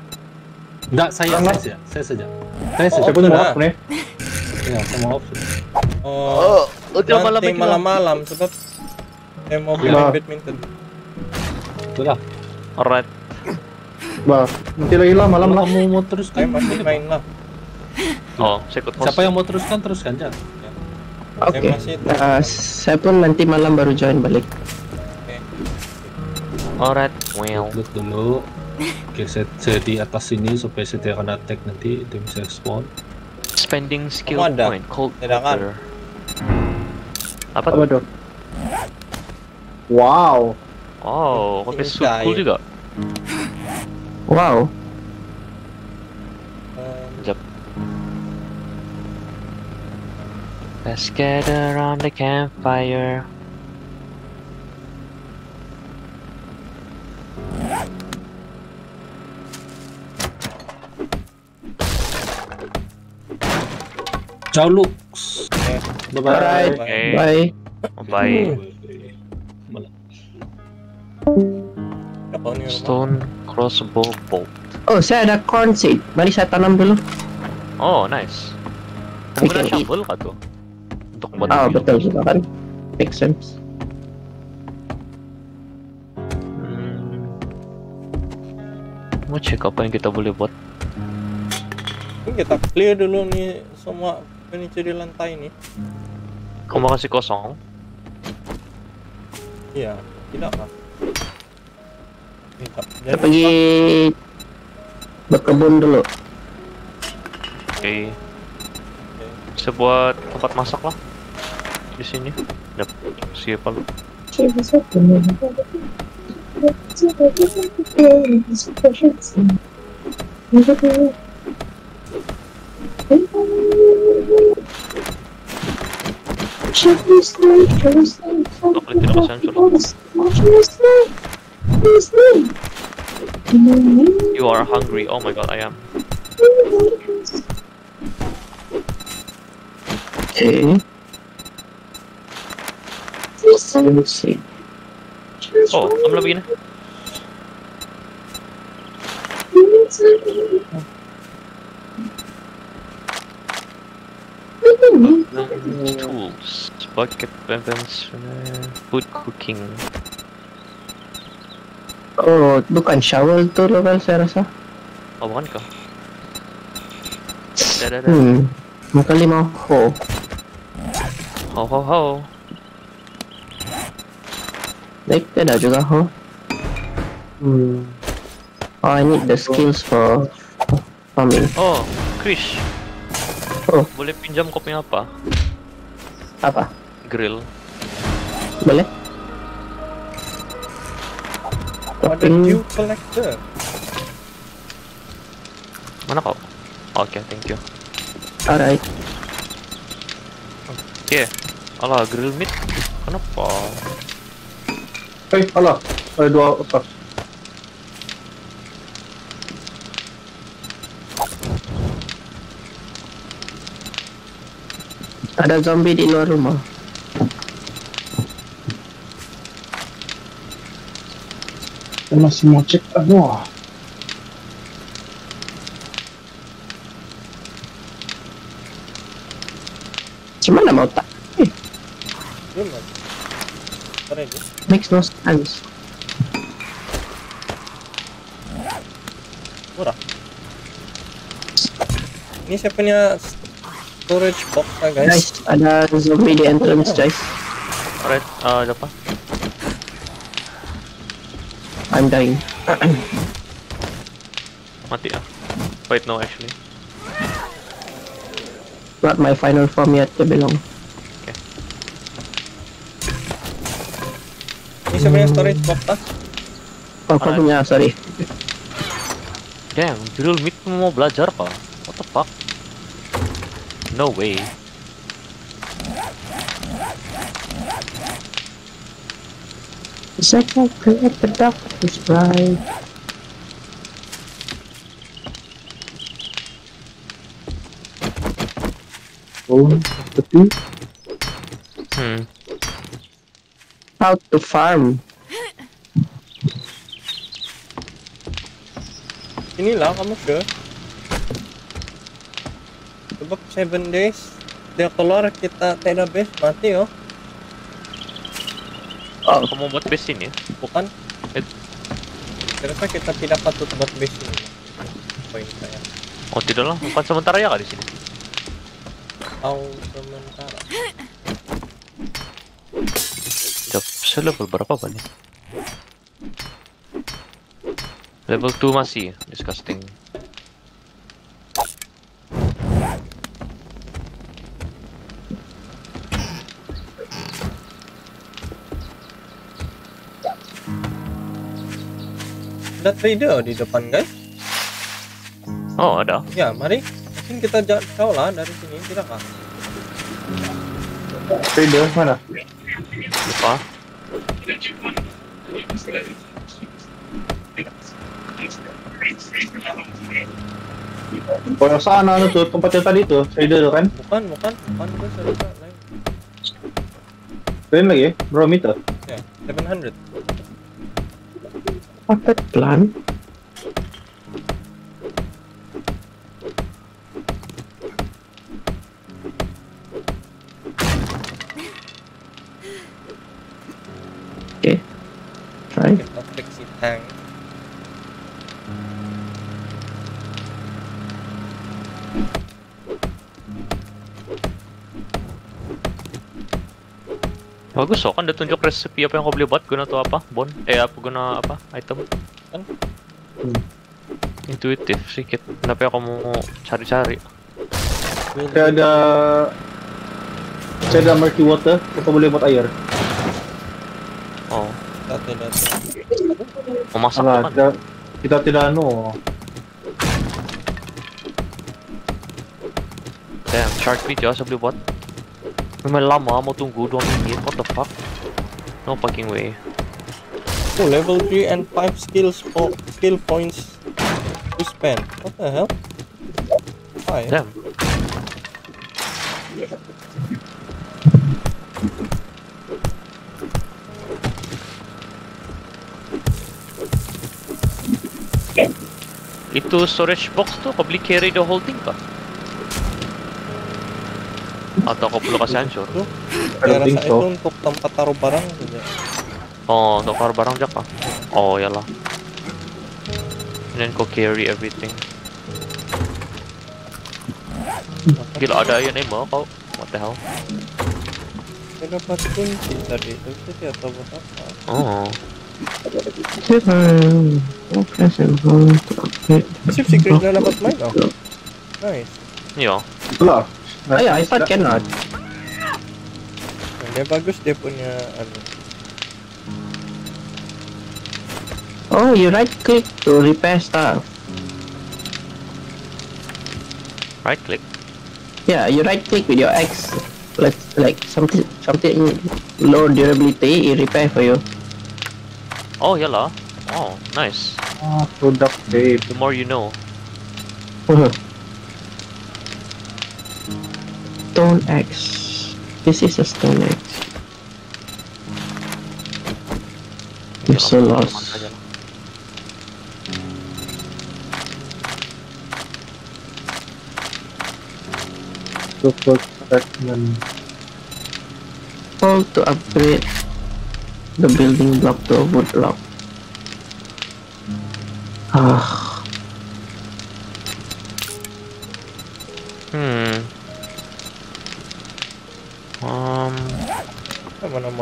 Enggak, saya saya saja. Saya saja. Saya saja. Oh, Siapa sudah. mau off nih? Ya, saya mau off. sudah. Oh, udah malam nanti lagi, malam-malam sebab saya mau Nah. badminton. Lah. Alright. Bah, nanti lagi lah malam lah. kamu mau teruskan, Saya masih main lah. Oh, saya ikut host. siapa yang mau teruskan teruskan aja. Ya. Oke. Saya masih Nah, saya pun nanti malam baru join balik. Alright. Well. Loot dulu. Oke, saya, saya di atas sini supaya saya tidak akan attack nanti dia bisa spawn. Spending skill Kamu ada? point. Cold water. Apa? Apa tuh? Wow. Oh, suit cool juga. Wow. um, Sekejap. Let's gather around the campfire. Ciao Lux. Bye bye. Alright. Okay. Bye. Bye. Apa ni rumah? Stone crossbow bolt. Oh, saya ada corn seed. Mari saya tanam dulu. Oh, nice. Eat. shovel kah tuh? Untuk buat Ah, minum. betul juga kan. Make sense. Hmm. Mau cek apa yang kita boleh buat? Ini kita clear dulu nih semua furniture di lantai nih. Kamu kasih kosong? Iya, tidak lah. Kita pergi berkebun dulu. Oke. Bisa buat tempat masak lah. Di sini. Dap. Siapa lu? Tidak sensor? You are hungry. Oh my god, I am. Seed. Oh, kamu lebih ini. Tools, bucket, weapons, food cooking. Oh, bukan shovel tuh level saya rasa. Oh, bukan kah? Dah, dah, dah. Hmm. Muka lima ho. Ho, ho, ho. Like ada juga ho. Hmm. Oh, I need the skills for farming. Oh, Krish. Oh. Boleh pinjam kopinya apa? Apa? Grill. Boleh? Ada Topping. dew collector. Mana kau? Oke, thank you. Alright. Oke. Alah, grill meat. Kenapa? Eh, alah. Ada dua apa? Ada zombie di luar rumah. Saya masih mau cek. Aduh. Gimana mau tak? Ready. Makes no sense. Murah. Ini saya punya storage box lah guys. Guys, ada zombie di entrance, guys. Alright, uh, ada apa? I'm dying. [CLEARS THROAT] Mati ah. Wait, no actually. Not my final form yet, ya belum. Ini sebenarnya storage box ah. Oh, kau punya, sorry. Damn, Jurul Meat mau belajar kah? What the fuck? No way. The second correct the doctor is right. Oh, betul. Hmm. How to farm? Inilah kamu ke. Sebab 7 days dia keluar kita tidak base mati oh. Oh, kamu buat base ini? Bukan? It- Ternyata kita tidak patut buat base ini. Poin saya. Oh tidak lah, bukan sementara ya kah di sini? Tahu sementara. Jap, saya level berapa banyak? Level 2 masih, disgusting. Ada trader di depan guys. Oh ada. Ya, mari. Mungkin kita ja- jauh lah dari sini, tidak kah? Trader mana? Lupa. Oh, yang sana tuh, tempat yang tadi tuh, trader tuh kan? Bukan, bukan, bukan itu cerita lain. Keren lagi, bro meter. Ya, 700. Puppet plan? Okay. Try. Kita flexi tank. Bagus oh, kan udah tunjuk resepi apa yang kau boleh buat guna tuh apa? Bon? Eh apa guna apa? Item? Kan? Hmm. Intuitif sedikit. Kenapa ya kamu cari-cari? Saya ada saya ada murky water, kita boleh buat air. Oh, Kita tidak tahu. mau masak Salah, kan? kita, kita tidak anu. Damn, shark meat ya saya boleh buat. Lumayan lama mau tunggu 2 menit. What the fuck? No fucking way. Oh, level 3 and 5 skills po skill points to spend. What the hell? Why? Damn. Itu storage box tuh beli carry the whole thing kah? Atau kau perlu kasih hancur? I saya so. itu untuk tempat taruh barang saja. Oh, untuk taruh barang jak kah? Oh, yalah. And then kau carry everything. Gila ada iron ammo kau. What the hell? Saya dapat kunci tadi itu saja atau buat apa? Oh. Seven. Okay, seven. Okay. Sip secret dapat main oh. Nice. Iya. Itulah. Oh yeah, I thought cannot. Nah, dia bagus dia punya anu. Oh, you right click to repair stuff. Right click. Yeah, you right click with your X. Let's like something something low durability, it repair for you. Oh, yalah. Oh, nice. Ah, product babe. The more you know. Stone X. This is a Stone X. I'm so lost. Support fragment. Hold to upgrade the building block to a wood block. Ah,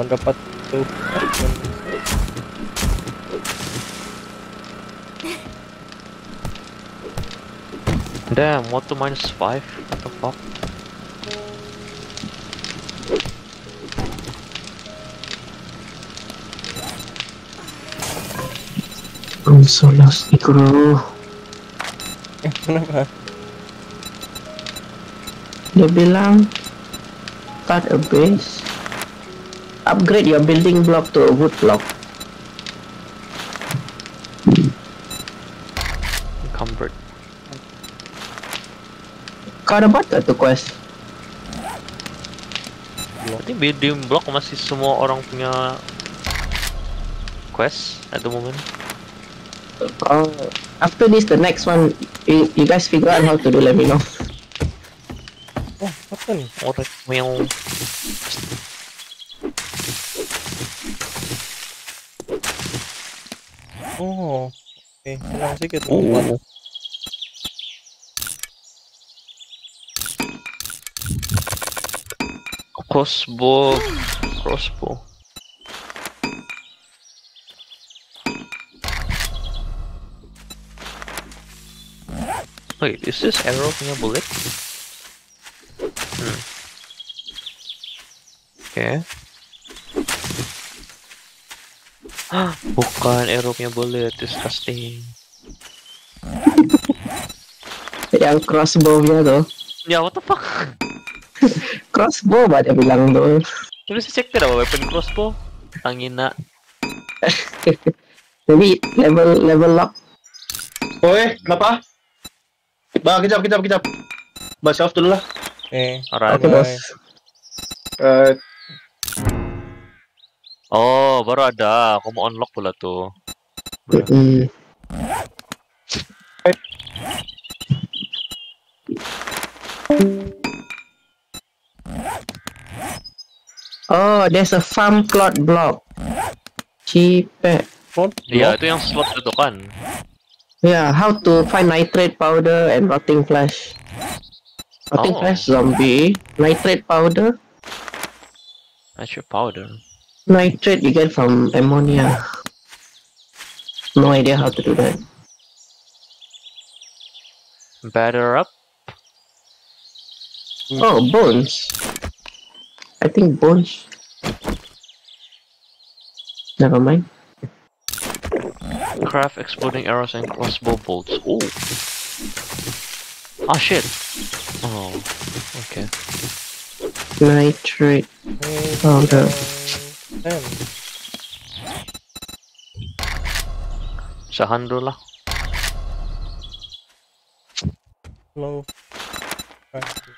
dapat tuh Damn, what to minus 5? What the fuck? I'm so lost, bro. Kenapa? Dia bilang cut a base Upgrade your building block to a wood block. Encumbered. Kau dapat tak tu quest? Berarti building block masih semua orang punya quest at the moment. Oh, after this, the next one, you, you guys figure out how to do. Let me know. Oh, apa nih? Orang yang Oh, oke. Senang sedikit lompat. oh. Crossbow, crossbow. Wait, is this arrow punya bullet? Hmm. Oke. Bukan arrow punya bullet, disgusting. [LAUGHS] Yang crossbow nya tuh. Ya, what the fuck? [LAUGHS] Crossbow dia bilang tuh. Terus cek tidak weapon crossbow? Tangina. Maybe [LAUGHS] level level lock. Oi, kenapa? Bah, kejap, kejap, kejap. Bah, self dulu lah. Oke. Alright. Oke bos. Eh, Oh, baru ada. Aku mau unlock pula tuh. Mm. Oh, there's a farm plot block. Plot Iya, itu yang slot itu kan. Yeah, how to find nitrate powder and rotting flesh. Rotting Oh. flesh zombie. Nitrate powder. Natural powder. Nitrate you get from ammonia. No idea how to do that. Batter up. Oh, bones. I think bones. Never mind. Craft exploding arrows and crossbow bolts. Oh. Ah shit. Oh. Okay. Nitrate powder. Nine, ten. Usahan dulu lah. Low.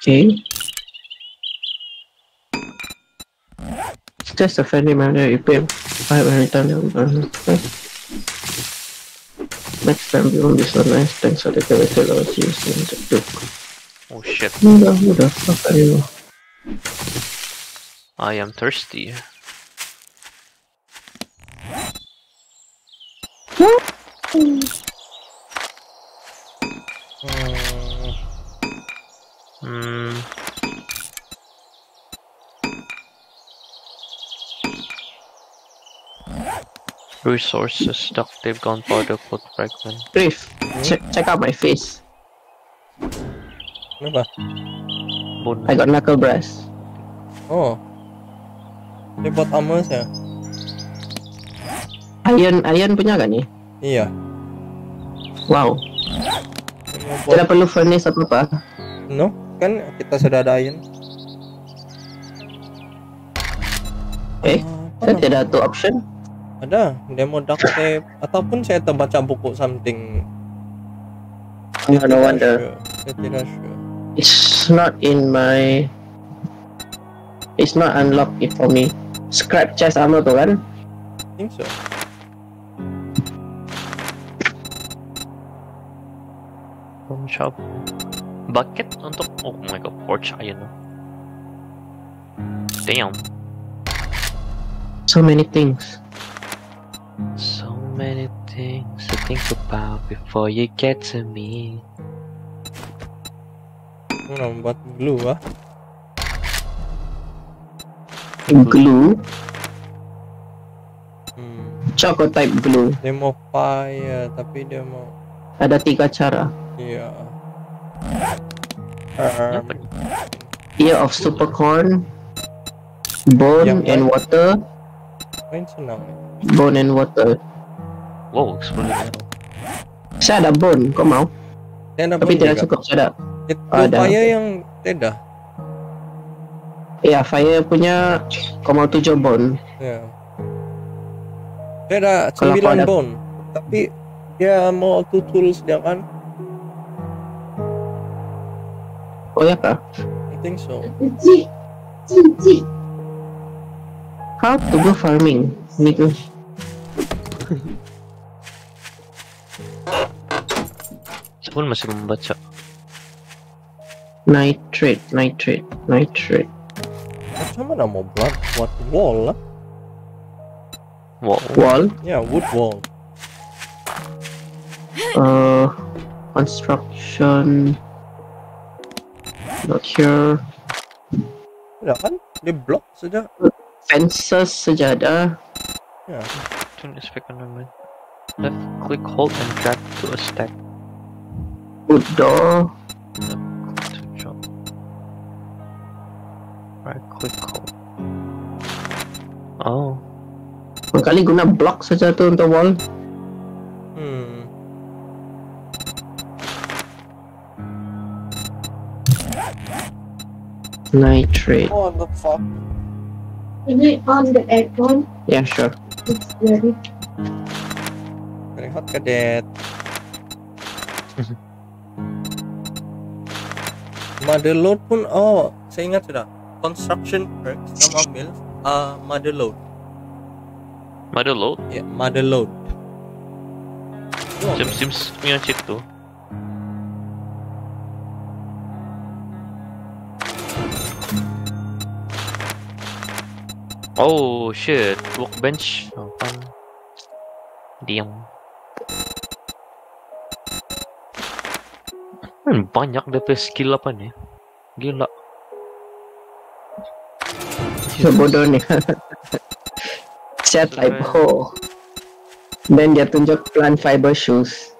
Okay. It's just a friendly matter. You pay five every time you burn. Next time you won't be so nice. Thanks for the chemical I was using to do. Oh shit. Who the, who the fuck are you? I am thirsty. Hmm, Hmm. Resources, duct tape, gunpowder, plot fragment. Griff, check, check out my face. Kenapa? Bone. I got knuckle brass. Oh. Dia buat armor ya? Iron, iron punya kan nih? Iya. Wow. Buat... Tidak perlu furnace apa apa. No? Kan kita sudah ada iron. Eh, saya tidak tuh option. Ada. Demo duct tape. Ataupun saya terbaca buku something. No tidak wonder. sure. Saya tidak sure. It's not in my. It's not unlocked it for me. Scrap chest armor tuh kan? I think so. Shop. Bucket untuk oh my god, porch iron. Damn. So many things. So many things to think about before you get to me. Mana buat glue ah? Glue, Hmm. choco type glue. Dia mau fire tapi dia mau Ada tiga cara. Iya. Nih? Ear of super corn, bone Yang and water, main senang. bone and water. Wow, exploded arrow. Saya ada bone, kau mau? Saya ada Tapi tidak juga. cukup, saya ada. Itu Ada. fire yang tidak. Iya, Fire punya kau mau tujuh bone. Ya. Saya ada Kalau kau 9 ada- bone. Tapi ya mau two tools dia. Oh ya kah? I think so. Cik, cik, cik. How to go farming? Gitu. Saya pun masih membaca. Nitrate, nitrate, nitrate. Macam mana mau buat buat wall lah? Wow. Wall. Ya wood wall. Uh, construction. Not here. Tidak kan? Di block saja. Fences sejadah. Ya. Turn this back on the menu. Left click hold and drag to a stack Wood door. to jump. Right click hold. Oh. Kali guna block saja tu untuk wall. Nitrate. What the fuck? Can I on the aircon? Yeah, sure. It's very Very hot kadet. [LAUGHS] mother load pun oh saya ingat sudah construction perks kamu ambil uh, mother load Mother load. ya mother load Itu Jam Sims punya cheat Oh shit, workbench. Oh, kan. Diam. Hmm, banyak DP skill apa nih? Gila. Sebodoh ni. Set type. Dan dia tunjuk plant fiber shoes.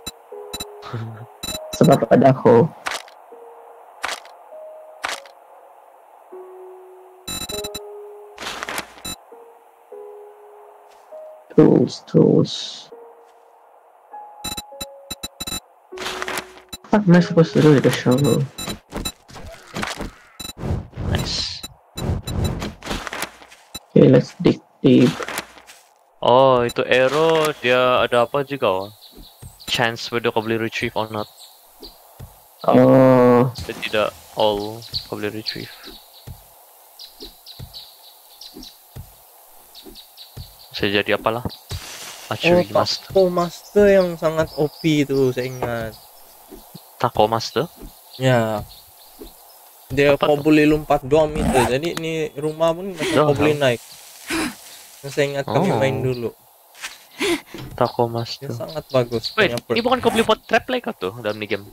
[LAUGHS] Sebab ada hole. Tools, tools. What am I supposed to do with the shovel? Nice. Okay, let's dig deep. Oh, itu arrow dia ada apa juga oh? Chance whether kau boleh retrieve or not. Oh, Dia tidak all kau boleh retrieve. Bisa jadi apalah. oh master. Taco master yang sangat OP itu saya ingat Taco master. ya dia Apa kau boleh lompat 2 meter jadi ini rumah pun Dah, kau boleh naik yang saya ingat kami Oh. main dulu Taco dia master. sangat bagus Wait, ini bukan kau boleh buat trap like tuh dalam ni game?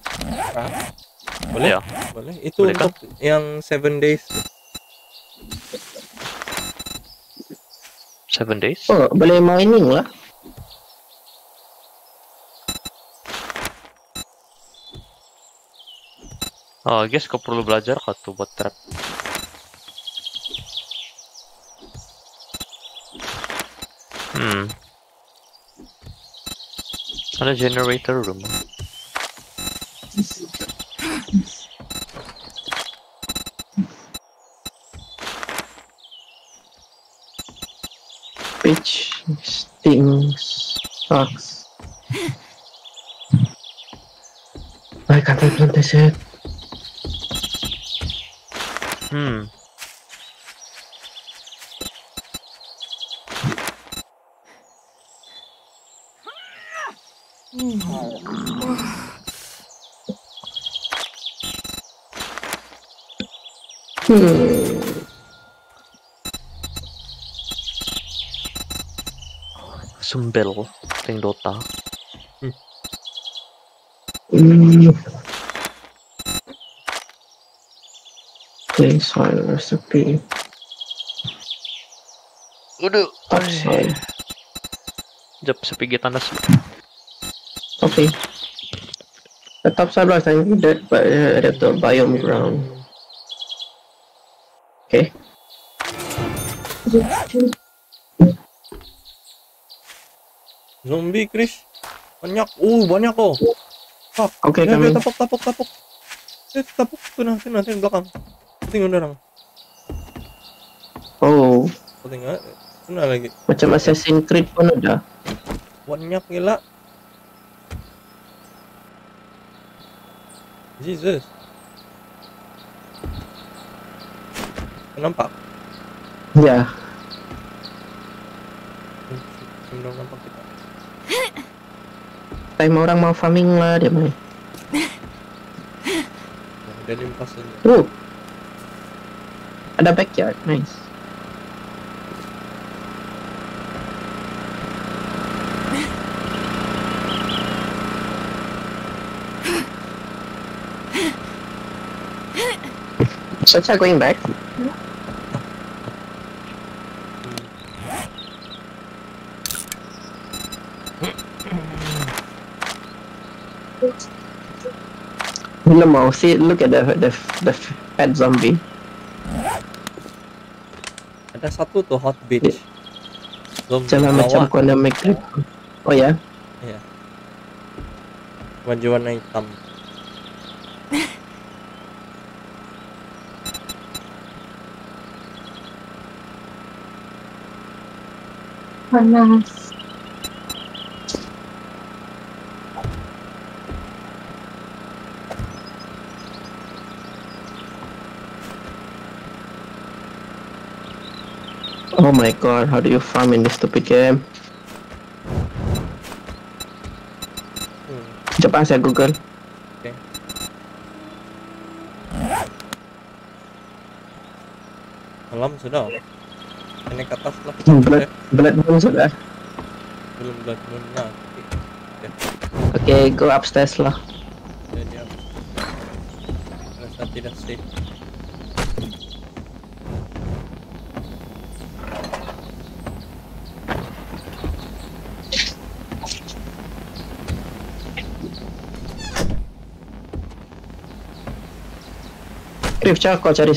boleh Ya. boleh itu Boleh untuk yang 7 days Seven days? oh boleh mining lah. Oh, I guess kau perlu belajar kah tuh buat trap. Hmm. Ada generator room. Pitch stings sucks. Why can't I plant this yet? Hmm. Hmm. Sumbel. Ting Dota. Hmm. Clay soil recipe. Udah. Topsoil. Jap sepigi tandas. Okay. The topsoil blocks are needed, but uh, at the biome ground. Okay. Zombie Chris Banyak. Uh, banyak kok. Fuck. Oke, Ya, kami. tapok, tapok, tapok. Eh, tapok. Tuh, tuh, nanti belakang. Tinggal orang. Oh, Tinggal. Mana lagi? macam Assassin's Creed pun ada. Banyak gila. Jesus. Nampak? Ya, Belum nampak kita. Time orang mau farming lah dia main. Limpas aja. Oh, ada backyard, nice. [LAUGHS] Sacha going back. Bila mau see, look at the the the pet zombie. Ada satu tuh hot beach. Zombie Jangan macam Quantum Creep. Oh ya, baju warna hitam. Panas. My god, how do you farm in this stupid game? Hmm. Cepat saya Google. Malam sudah. Ini ke atas lah. Blood, Eh, blood moon sudah. belum blood moon nah. Okay, go upstairs lah. Jadi apa? Rasa tidak safe. Rif, cakap kau cari.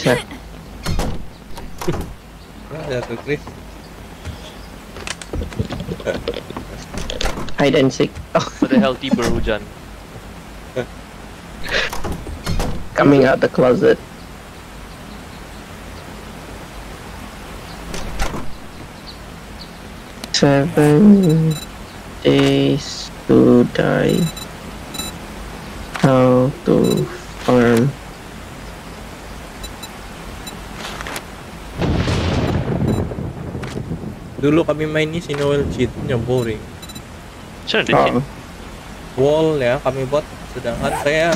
Nah, jatuh Chris. [LAUGHS] Hide and seek. What the hell, Tiber hujan? coming out the closet. Seven days to die. How to Dulu kami main ini si Noel cheatnya boring. Din Oh, Wall ya kami buat. Sedangkan saya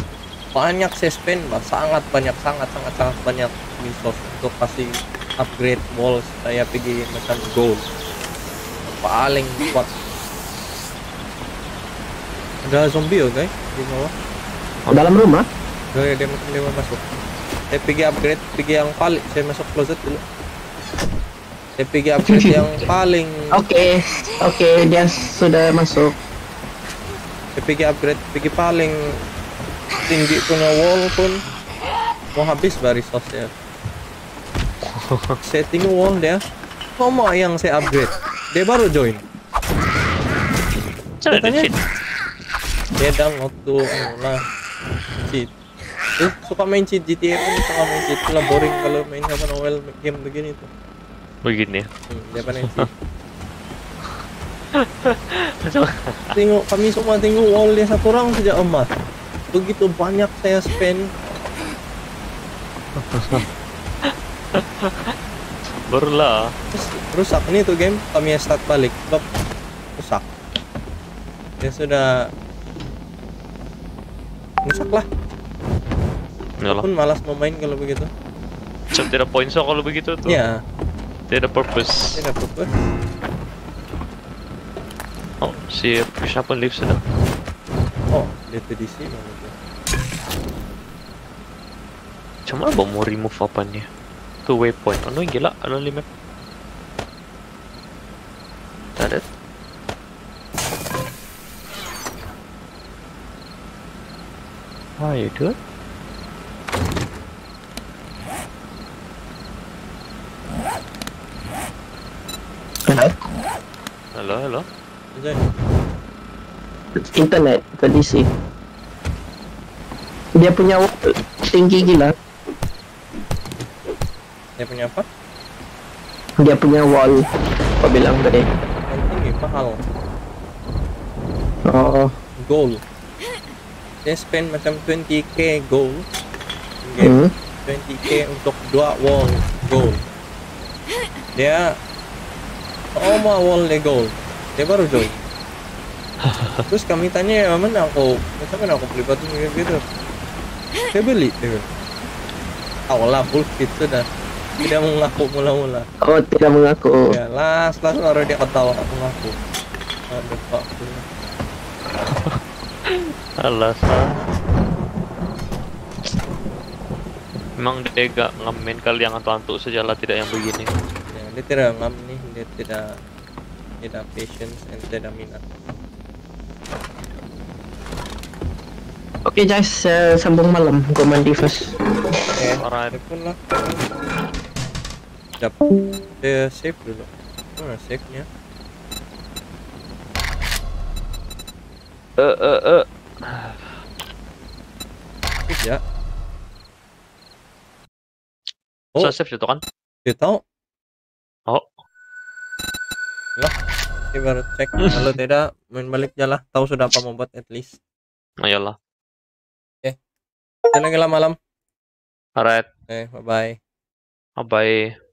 banyak saya spend Bang. sangat banyak sangat sangat sangat banyak resource untuk kasih upgrade wall saya pergi macam gold. Paling kuat. Ada zombie oh guys? Di bawah. Dalam rumah? dia dia mau masuk. Saya pergi upgrade pergi yang paling saya masuk closet dulu pergi upgrade yang [LAUGHS] paling Oke, oke, dia sudah masuk. pergi upgrade pergi paling tinggi punya wall pun mau habis resource ya. [LAUGHS] Setting wall dia mau yang saya upgrade. Dia baru join. Katanya- dia download tuh ano lah cheat. Eh, suka main cheat GTA pun suka main cheat. Lah boring kalau main sama Noel game begini tuh Begini. hmm, dia pandai cheat tengok kami semua tengok wall dia satu orang saja emas begitu banyak saya spend. [LAUGHS] Terus rusak nih tuh game. Kami start balik. Sebab rusak. Ya sudah rusak lah. Pun malas mau main kalau begitu. So, tidak points ako kalau begitu tuh. Ya Tidak purpose. tidak apa-apa Oh, si Siapa live sudah. oh DTDC mana tuh Cuma ba mo remove apanya? To waypoint. Ano yung gila? Ano limit? That it? Ah, you good? Hello? Hello? Diyan. internet ke DC. Dia punya tinggi gila. Dia punya apa? Dia punya wall. Kau bilang tadi. Yang tinggi mahal. Oh, Gold. Dia spend macam 20k gold. Game hmm. 20k untuk dua wall gold. Dia semua wall dia gold. Dia baru join. [LAUGHS] Terus kami tanya "Ya, mana aku, macam mana aku beli batu gitu gitu. Dia beli dia. bilang. Tahu lah bullshit sudah. Tidak mengaku mula-mula. Oh, tidak mengaku. Ya last last baru dia ketawa aku ngaku. Aduh pak. [LAUGHS] Alasan. Memang dia gak ngamen kali yang antuk-antuk sajalah tidak yang begini. Dia tidak nih, dia tidak tidak patience and tidak minat. Oke guys, uh, sambung malam. Gua mandi first. Eh, dia pun lah. Dap, dia save dulu. Mana save nya? Eh eh eh. Save ya. So Oh, save itu kan? dia tahu. Oh. Lah, dia baru cek. Kalau [LAUGHS] tidak, main balik jalan. Tahu sudah apa mau buat at least. Ayolah. Jalan lagi lah malam. Alright. Eh, bye bye. Bye.